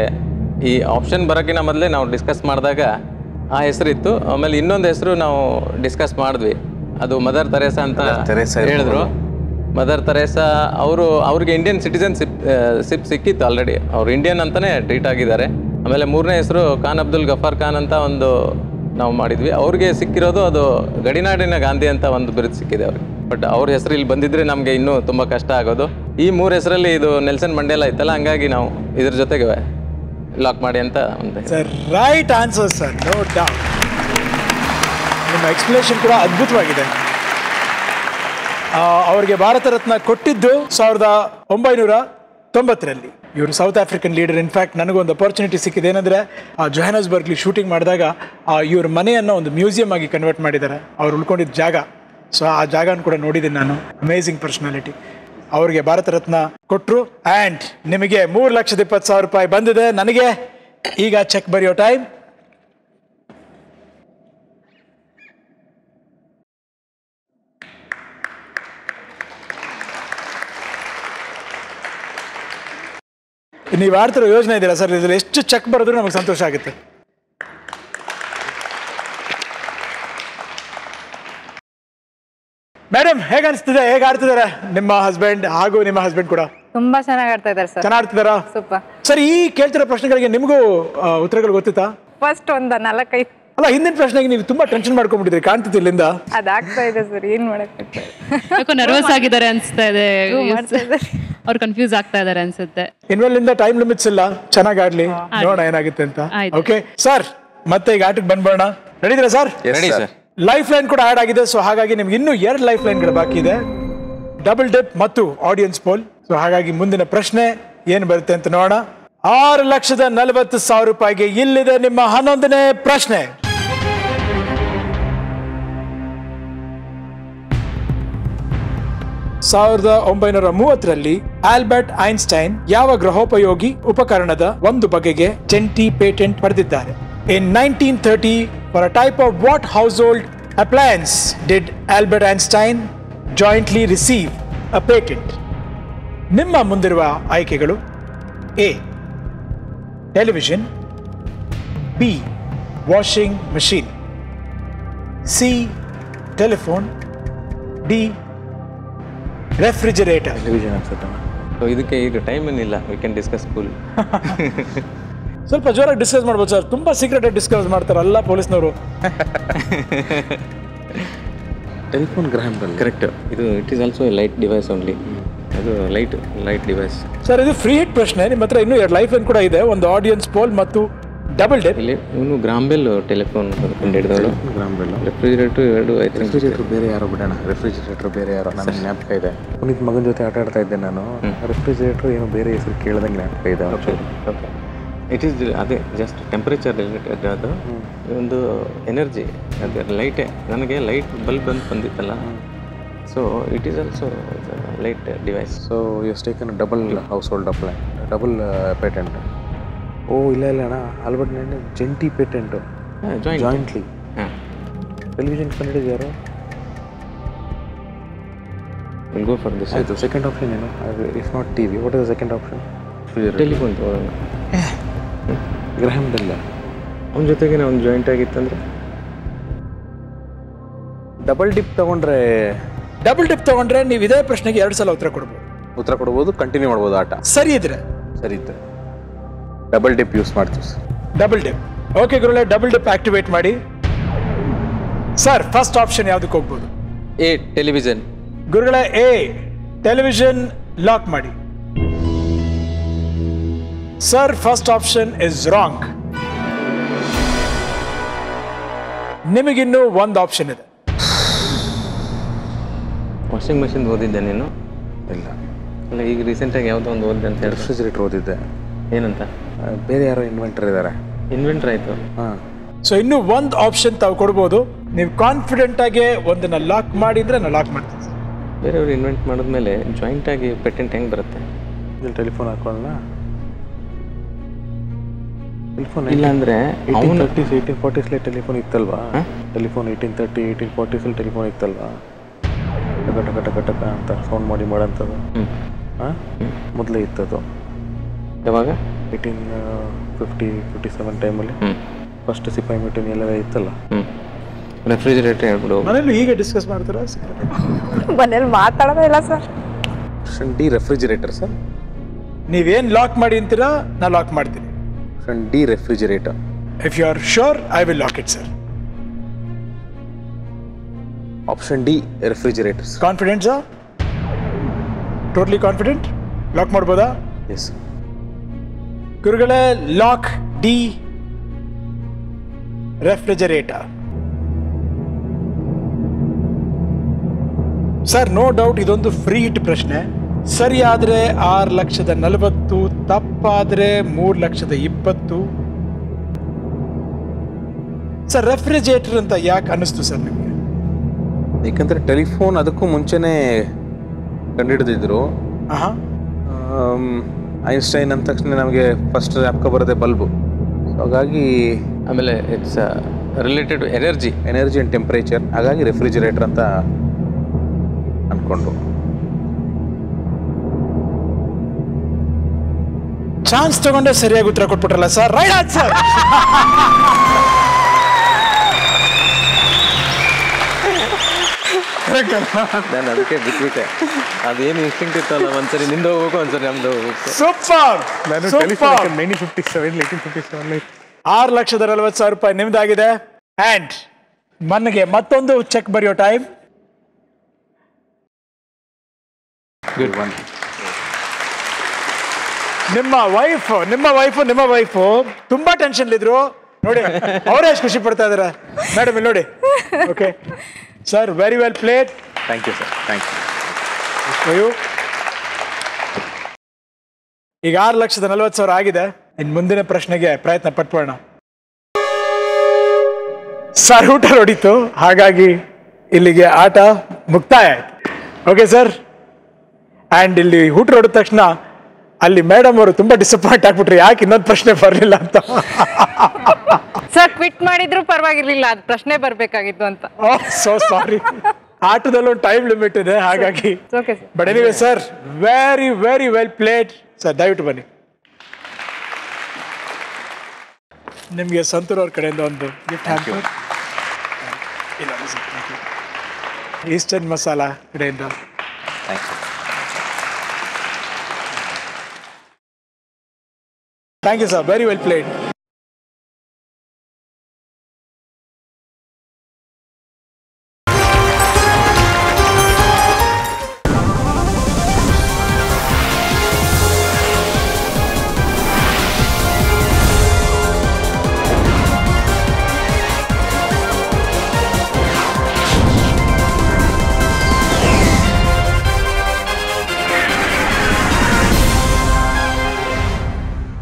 ಈ ಆಪ್ಷನ್ ಬರೋಕ್ಕಿಂತ ಮೊದಲೇ ನಾವು ಡಿಸ್ಕಸ್ ಮಾಡಿದಾಗ ಆ ಹೆಸರಿತ್ತು. ಆಮೇಲೆ ಇನ್ನೊಂದು ಹೆಸರು ನಾವು ಡಿಸ್ಕಸ್ ಮಾಡಿದ್ವಿ. ಅದು ಮದರ್ ತೆರೇಸಾ ಅಂತ ತೆರೇಸಾ ಹೇಳಿದ್ರು. ಮದರ್ ತೆರೇಸಾ ಅವರು ಅವ್ರಿಗೆ ಇಂಡಿಯನ್ ಸಿಟಿಸನ್ಶಿಪ್ ಸಿಪ್ ಸಿಕ್ಕಿತ್ತು ಆಲ್ರೆಡಿ ಅವ್ರು ಇಂಡಿಯನ್ ಅಂತಲೇ ಟ್ರೀಟ್ ಆಗಿದ್ದಾರೆ. ಆಮೇಲೆ ಮೂರನೇ ಹೆಸರು ಖಾನ್ ಅಬ್ದುಲ್ ಗಫಾರ್ ಖಾನ್ ಅಂತ ಒಂದು ನಾವು ಮಾಡಿದ್ವಿ. ಅವ್ರಿಗೆ ಸಿಕ್ಕಿರೋದು ಅದು ಗಡಿನಾಡಿನ ಗಾಂಧಿ ಅಂತ ಒಂದು ಬಿರುದು ಸಿಕ್ಕಿದೆ ಅವ್ರಿಗೆ. ಬಟ್ ಅವ್ರ ಹೆಸರು ಇಲ್ಲಿ ಬಂದಿದ್ರೆ ನಮಗೆ ಇನ್ನೂ ತುಂಬ ಕಷ್ಟ ಆಗೋದು. ಈ ಮೂರು ಹೆಸರಲ್ಲಿ ಇದು ನೆಲ್ಸನ್ ಮಂಡೇಲ ಇತ್ತಲ್ಲ, ಹಂಗಾಗಿ ನಾವು ಇದ್ರ ಜೊತೆಗೆ ಲಾಕ್ ಮಾಡಿ ಅಂತ ಒಂದು sir right answer sir no doubt ನಿಮ್ಮ ಎಕ್ಸ್ಪ್ಲೇಷನ್ ಕೂಡ ಅದ್ಭುತವಾಗಿದೆ. ಅವರಿಗೆ ಭಾರತ ರತ್ನ ಕೊಟ್ಟಿದ್ದು ಸಾವಿರದ ಒಂಬೈನೂರ ತೊಂಬತ್ತರಲ್ಲಿ. ಇವರು South African leader in fact ನನಗೊಂದು ಅಪರ್ಚುನಿಟಿ ಸಿಕ್ಕಿದೆ. ಏನಂದರೆ, ಆ ಜೊಹಾನಸ್ಬರ್ಗ್ಲಿ ಶೂಟಿಂಗ್ ಮಾಡಿದಾಗ, ಆ ಇವ್ರ ಮನೆಯನ್ನು ಒಂದು ಮ್ಯೂಸಿಯಂ ಆಗಿ ಕನ್ವರ್ಟ್ ಮಾಡಿದ್ದಾರೆ. ಅವ್ರು ಉಳ್ಕೊಂಡಿದ್ದ ಜಾಗ. ಸೊ ಆ ಜಾಗನ ಕೂಡ ನೋಡಿದ್ದೀನಿ ನಾನು. ಅಮೇಝಿಂಗ್ ಪರ್ಸನಾಲಿಟಿ ಅವ್ರಿಗೆ ಭಾರತ ರತ್ನ ಕೊಟ್ಟರು ಆ್ಯಂಡ್ ನಿಮಗೆ ಮೂರು ಲಕ್ಷದ ಇಪ್ಪತ್ತು ಸಾವಿರ ರೂಪಾಯಿ ಬಂದಿದೆ. ನನಗೆ ಈಗ ಚೆಕ್ ಬರೆಯೋ ಟೈಮ್ ನೀವು ಆಡ್ತಿರೋ ಯೋಜನೆ ಇದೆಯಲ್ಲ ಸರ್ ಇದ್ರಲ್ಲಿ ಎಷ್ಟು ಚೆಕ್ ಬರೆದ್ರು ನಮಗೆ ಸಂತೋಷ ಆಗುತ್ತೆ. ಮೇಡಮ್ ಹೇಗೆ ಅನಿಸ್ತಿದೆ? ಹೇಗೆ ಆಡ್ತಿದ್ದಾರೆ ನಿಮ್ಮ ಹಸ್ಬೆಂಡ್ ಹಾಗೂ ನಿಮ್ಮ ಹಸ್ಬೆಂಡ್ ಕೂಡ? ತುಂಬಾ ಚೆನ್ನಾಗಿ ಆಡ್ತಾ ಇದ್ದಾರೆ ಸರ್. ಚೆನ್ನಾಗಿ ಆಡ್ತಿದಾರಾ? ಸೂಪರ್. ಸರ್ ಈ ಕೇಳ್ತಿರೋ ಪ್ರಶ್ನೆಗಳಿಗೆ ನಿಮಗೂ ಉತ್ತರಗಳು ಗೊತ್ತಿತ್ತಾ? ಫಸ್ಟ್ ಒಂದ ನಾಲ್ಕೈದು. ಅಲ್ಲ ಹಿಂದಿನ ಪ್ರಶ್ನೆಗೆ ನೀವು ತುಂಬಾ ಟೆನ್ಷನ್ ಮಾಡ್ಕೊಂಡ್ಬಿಟ್ಟಿದ್ರಿ ಕಾಣ್ತಿತ್ತು ಇಲ್ಲಿಂದ. ಅದಾಗ್ತಾ ಇದೆ ಸರ್ ಏನ್ ಮಾಡಕ್ ಯಾಕೋ ನರ್ವಸ್ ಆಗಿದ್ದಾರೆ ಅನ್ಸ್ತಾ ಇದೆ. ಅವ್ರು ಕನ್ಫ್ಯೂಸ್ ಆಗ್ತಾ ಇದಾರೆ ಅನ್ಸುತ್ತೆ. ಇನ್ವೆಲ್ಲಿಂದ ಟೈಮ್ ಲಿಮಿಟ್ಸ್ ಇಲ್ಲ. ಚೆನ್ನಾಗಿ ಆಡ್ಲಿ ನೋಡೋಣ ಏನಾಗುತ್ತೆ ಅಂತ. ಓಕೆ ಸರ್ ಮತ್ತೆ ಈಗ ಆಟಕ್ಕೆ ಬಂದ್ಬೋಣ ನಡೀತೀರಾ sir ready sir life line ಕೂಡ ಆಡ್ ಆಗಿದೆ. ಸೊ ಹಾಗಾಗಿ ನಿಮ್ಗೆ ಇನ್ನೂ ಎರಡು ಲೈಫ್ ಲೈನ್ಗಳು ಬಾಕಿ ಇದೆ. ಡಬಲ್ ಡೆಪ್ ಮತ್ತು ಆಡಿಯನ್ಸ್ ಪೋಲ್ ಸೊ ಹಾಗಾಗಿ ಮುಂದಿನ ಪ್ರಶ್ನೆ ಏನು ಬರುತ್ತೆ ಅಂತ ನೋಡೋಣ. ಆರು ಲಕ್ಷದ ನಲವತ್ತು ಸಾವಿರ ರೂಪಾಯಿಗೆ ಇಲ್ಲಿದೆ ನಿಮ್ಮ ಹನ್ನೊಂದನೇ ಪ್ರಶ್ನೆ. ಸಾವಿರದ ಒಂಬೈನೂರ ಮೂವತ್ತರಲ್ಲಿ ಆಲ್ಬರ್ಟ್ ಐನ್ಸ್ಟೈನ್ ಯಾವ ಗ್ರಹೋಪಯೋಗಿ ಉಪಕರಣದ ಒಂದು ಬಗೆಗೆ ಜಂಟಿ ಪೇಟೆಂಟ್ ಪಡೆದಿದ್ದಾರೆ. In nineteen thirty for a type of what household appliance did Albert Einstein jointly receive a patent ನಿಮ್ಮ ಮುಂದಿರುವ ಆಯ್ಕೆಗಳು A, television, B, washing machine, C, telephone, D refrigerator revision ಅನ್ಸುತ್ತೆ ಸೊ ಇದಕ್ಕೆ ಈಗ ಟೈಮ್ ಏನಿಲ್ಲ. ವಿ ಕ್ಯಾನ್ ಡಿಸ್ಕಸ್ ಕೂಲ್ ಸ್ವಲ್ಪ ಜೋರಾಗಿ discuss ಮಾಡ್ಬೋದು ಸರ್. ತುಂಬ ಸೀಕ್ರೆಟ್ ಆಗಿ ಡಿಸ್ಕಸ್ ಮಾಡ್ತಾರೆ ಎಲ್ಲ ಪೊಲೀಸ್ನವರು. ಟೆಲಿಫೋನ್ ಗ್ರಾಮ್ ಬೆಲ್ ಕರೆಕ್ಟ್ ಇದು it is also a light device only ಅದು ಲೈಟ್ ಲೈಟ್ ಡಿವೈಸ್ ಸರ್ ಇದು ಫ್ರೀ ಹಿಟ್ ಪ್ರಶ್ನೆ. ನಿಮ್ಮ ಹತ್ರ ಇನ್ನೂ ಎರಡು ಲೈಫ್ ಕೂಡ ಇದೆ. ಒಂದು ಆಡಿಯನ್ಸ್ ಪೋಲ್ ಮತ್ತು ಡಬಲ್ ಡೆಪ್ ಇಲ್ಲಿ ಇವನು ಗ್ರಾಂಬೆಲ್ ಟೆಲಿಫೋನ್ ಕಂಡು ಹಿಡಿದವಳು ಗ್ರಾಮ್ ಬೆಲ್ ರೆಫ್ರಿಜರೇಟರ್ ಎರಡು ಐ ರೆಫ್ರಿಜರೇಟರ್ ಬೇರೆ ಯಾರೋ ಬಿಡೋಣ. ರೆಫ್ರಿಜರೇಟರ್ ಬೇರೆ ಯಾರೋ. ನನ್ನ ಜ್ಞಾಪಕ ಇದೆ ಪುನೀತ್ ಮಗನ ಜೊತೆ ಆಟ ಆಡ್ತಾ ಇದ್ದೆ ನಾನು. ರೆಫ್ರಿಜರೇಟರ್ ಏನೋ ಬೇರೆ ಹೆಸರು ಕೇಳ್ದಂಗೆ ಜ್ಞಾಪಕ ಇದೆ ಓಕೆ ಇಟ್ ಈಸ್ ಅದೇ ಜಸ್ಟ್ ಟೆಂಪರೇಚರ್ ರಿಲೇಟೆಡ್ ಅದು. ಒಂದು ಎನರ್ಜಿ ಅದೇ ಲೈಟೇ ನನಗೆ ಲೈಟ್ ಬಲ್ಬ್ ಅಂತ ಬಂದಿತ್ತಲ್ಲ. So it is also light device so you taken double household apply double patent ಓ ಇಲ್ಲ ಇಲ್ಲ ಅಣ್ಣ. ಆಲ್ಬರ್ಟ್ ನೆನ್ನೆ ಜಂಟಿ ಪೇಟೆಂಟು. ಜಾಯಿಂಟ್ ಜಾಯಿಂಟ್ಲಿ ಹಾಂ. ಟೆಲಿವಿಷನ್ ಕಂಡು ಯಾರು? ವಿಲ್ ಗೋ ಫಾರ್ ದಿಸ್ ಆಯಿತು ಸೆಕೆಂಡ್ ಆಪ್ಷನ್ ಏನು? If not T V what is the second option telephone ತಗೊಳ್ಳೋಣ ಗ್ರಹಮ್ ಬೆಲ್ಲ ಅವನ ಜೊತೆಗೆ ಒಂದು ಜಾಯಿಂಟ್ ಆಗಿತ್ತಂದ್ರೆ? ಡಬಲ್ ಡಿಪ್ ತಗೊಂಡ್ರೆ ಡಬಲ್ ಡಿಪ್ ತಗೊಂಡ್ರೆ ನೀವು ಇದೇ ಪ್ರಶ್ನೆಗೆ ಎರಡು ಸಲ ಉತ್ತರ ಕೊಡ್ಬೋದು. ಉತ್ತರ ಕೊಡ್ಬೋದು ಕಂಟಿನ್ಯೂ ಮಾಡ್ಬೋದು ಆಟ. ಸರಿ ಇದ್ರೆ. ಸರಿ ಇತ್ತು ಡಬಲ್ ಡಿಪ್ ಯೂಸ್ ಮಾಡ್ತೀವಿ ಸರ್ ಡಬಲ್ ಡಿಪ್ ಓಕೆ ಗುರುಳೆ ಡಬಲ್ ಡಿಪ್ ಆಕ್ಟಿವೇಟ್ ಮಾಡಿ. ಸರ್ ಫಸ್ಟ್ ಆಪ್ಷನ್ ಯಾವ್ದಕ್ಕೆ ಹೋಗ್ಬೋದು? ಎ ಟೆಲಿವಿಷನ್ ಗುರುಗಳ ಎ ಟೆಲಿವಿಷನ್ ಲಾಕ್ ಮಾಡಿ. Sir first option is wrong ನಿಮಗಿನ್ನೂ ಒಂದು ಆಪ್ಷನ್ ಇದೆ. ವಾಷಿಂಗ್ ಮಷಿನ್ ಓದಿದ್ದೆ ನೀನು? ಇಲ್ಲ. ಇಲ್ಲ ಈಗ ರೀಸೆಂಟಾಗಿ ಯಾವುದೋ ಒಂದು ಓದಿದೆ ಅಂತ ಹೇಳಿ ರೆಫ್ರಿಜರೇಟರ್ ಓದಿದ್ದೆ. ಏನಂತ? ಬೇರೆ ಯಾರೋ ಇನ್ವೆಂಟರ್ ಇದ್ದಾರೆ ಇನ್ವೆಂಟರ್ ಆಯಿತು. ಹಾಂ. ಸೊ ಇನ್ನೂ ಒಂದು ಆಪ್ಷನ್ ತಾವು ಕೊಡ್ಬೋದು. ನೀವು ಕಾನ್ಫಿಡೆಂಟ್ ಆಗಿ ಒಂದನ್ನ ಲಾಕ್ ಮಾಡಿದ್ರೆ ನಾನು ಲಾಕ್ ಮಾಡ್ತೀನಿ. ಬೇರೆಯವರು ಇನ್ವೆಂಟ್ ಮಾಡಿದ್ಮೇಲೆ ಜಾಯಿಂಟ್ ಆಗಿ ಪೇಟೆಂಟ್ ಹೆಂಗೆ ಬರುತ್ತೆ? ಇಲ್ಲಿ ಟೆಲಿಫೋನ್ ಹಾಕೊಳ್ಳೋಣ ಟೆಲಿಫೋನ್ ಇಲ್ಲ ಅಂದರೆ ಏಯ್ಟೀನ್ ಅವನು ತರ್ಟೀಸ್ ಏಯ್ಟೀನ್ ಫಾರ್ಟೀಸ್ಲೇ ಟೆಲಿಫೋನ್ ಇತ್ತಲ್ವಾ? ಟೆಲಿಫೋನ್ ಏಯ್ಟೀನ್ ತರ್ಟಿ ಏಯ್ಟೀನ್ ಫಾರ್ಟೀಸಲ್ಲಿ ಟೆಲಿಫೋನ್ ಇತ್ತಲ್ವಾ? ಟಕ ಟಕ ಟಕ ಟಕ ಅಂತ ಫೋನ್ ಮಾಡಿ ಮಾಡೋಂಥದ್ದು ಹಾಂ? ಮೊದಲೇ ಇತ್ತದು. ಯಾವಾಗ? ಏಯ್ಟೀನ್ ಫಿಫ್ಟಿ ಫಿಫ್ಟಿ ಸೆವೆನ್ ಟೈಮಲ್ಲಿ ಫಸ್ಟ್ ಸಿಪಾಯಿ ಮೀಟಿಂಗ್ ಎಲ್ಲ ಇತ್ತಲ್ಲ? ರೆಫ್ರಿಜರೇಟರ್ ಹೇಳ್ಬಿಡು. ಮನೇಲಿ ಈಗ ಡಿಸ್ಕಸ್ ಮಾಡ್ತೀರಾ? ಮನೇಲಿ ಮಾತಾಡೋದೇ ಇಲ್ಲ sir option D refrigerator sir ನೀವೇನು ಲಾಕ್ ಮಾಡಿ ಅಂತೀರಾ? ನಾ ಲಾಕ್ ಮಾಡ್ತೀನಿ. Option D refrigerator if you are sure I will lock it sir option D refrigerators ಕಾನ್ಫಿಡೆನ್ಸಾ totally confident lock ಮಾಡ್ಬೋದಾ? ಎಸ್ ಗುರುಗಳೇ lock D refrigerator. Sir no doubt ಇದೊಂದು free hit ಪ್ರಶ್ನೆ. ಸರಿಯಾದರೆ ಆರು ಲಕ್ಷದ ನಲವತ್ತು ತಪ್ಪಾದರೆ ಮೂರು ಲಕ್ಷದ ಇಪ್ಪತ್ತು. ಸರ್ ರೆಫ್ರಿಜರೇಟರ್ ಅಂತ ಯಾಕೆ ಅನ್ನಿಸ್ತು ಸರ್ ನಿಮಗೆ? ಏಕೆಂದರೆ ಟೆಲಿಫೋನ್ ಅದಕ್ಕೂ ಮುಂಚೆನೇ ಕಂಡುಹಿಡಿದಿದ್ರು. ಆಹಾ. ಐನ್ಸ್ಟೈನ್ ಅಂದ ತಕ್ಷಣ ನಮಗೆ ಫಸ್ಟ್ ಜ್ಞಾಪಕ ಬರೋದೆ ಬಲ್ಬು. ಹಾಗಾಗಿ ಆಮೇಲೆ it's related energy energy and temperature ಹಾಗಾಗಿ ರೆಫ್ರಿಜಿರೇಟರ್ ಅಂತ ಅಂದ್ಕೊಂಡ್ರು ಚಾನ್ಸ್ ತಗೊಂಡೆ ಸರಿಯಾಗಿ ಉತ್ತರ ಕೊಟ್ಬಿಟ್ರಲ್ಲ ಸರ್ ರೈಟ್ ಆನ್ಸರ್ ನಾನು ಅದಕ್ಕೆ ಬಿಟ್ಬಿಟ್ಟೆ. ಅದೇನು ಇನ್ಸ್ಟಿಂಕ್ಟ್ ಇತ್ತಲ್ಲ ಒಂದ್ಸರಿ ನಿಂದ ಹೋಗ್ಬೇಕು ಒಂದ್ಸರಿ ನಮ್ದು ಹೋಗ್ಬೇಕು. ಸೂಪರ್! ನಾನು telephone nineteen fifty seven eighteen fifty seven ಆರು ಲಕ್ಷದ ನಲವತ್ತು ಸಾವಿರ ರೂಪಾಯಿ ನಿಮ್ದಾಗಿದೆ. ಆ್ಯಂಡ್ ಮನ್ಗೆ ಮತ್ತೊಂದು ಚೆಕ್ ಬರೆಯೋ ಟೈಮ್ ನಿಮ್ಮ ವೈಫ್ ನಿಮ್ಮ ವೈಫ್ ನಿಮ್ಮ ವೈಫು ತುಂಬಾ ಟೆನ್ಷನ್ ಇದ್ರು. ನೋಡಿ ಅವರೇ ಎಷ್ಟು ಖುಷಿ ಪಡ್ತಾ ಇದಾರೆ. ಮೇಡಮ್ ಇಲ್ಲಿ ನೋಡಿ. Okay sir very well played thank you sir thank you ಈಗ ಆರು ಲಕ್ಷದ ನಲವತ್ತು ಸಾವಿರ ಆಗಿದೆ. ಇನ್ನು ಮುಂದಿನ ಪ್ರಶ್ನೆಗೆ ಪ್ರಯತ್ನ ಪಟ್ಬೋಣ ಸರ್ ಊಟ ನೋಡಿತ್ತು. ಹಾಗಾಗಿ ಇಲ್ಲಿಗೆ ಆಟ ಮುಕ್ತಾಯ ಆಯ್ತು. ಓಕೆ ಸರ್ ಆ್ಯಂಡ್ ಇಲ್ಲಿ ಊಟ ನೋಡಿದ ತಕ್ಷಣ ಅಲ್ಲಿ ಮೇಡಮ್ ಅವರು ತುಂಬಾ ಡಿಸಪಾಯಿಂಟ್ ಆಗ್ಬಿಟ್ರು. ಯಾಕೆ ಇನ್ನೊಂದು ಪ್ರಶ್ನೆ ಬರಲಿಲ್ಲ ಅಂತ? ಸರ್ ಕ್ವಿಟ್ ಮಾಡಿದ್ರು ಪರವಾಗಿರ್ಲಿಲ್ಲ. ಅದು ಪ್ರಶ್ನೆ ಬರಬೇಕಾಗಿತ್ತು ಅಂತ. ಸೋ ಸಾರಿ ಆಟದಲ್ಲೂ ಟೈಮ್ ಲಿಮಿಟ್ ಇದೆ ಹಾಗಾಗಿ. Okay sir but anyway sir very very well played sir ದಯವಿಟ್ಟು ಬನ್ನಿ. ನಿಮಗೆ ಸಂತೂರ್ ಅವ್ರ ಕಡೆಯಿಂದ ಒಂದು ಗಿಫ್ಟ್ ಈಸ್ಟರ್ನ್ ಮಸಾಲ ಕಡೆಯಿಂದ. Thank you thank you sir very well played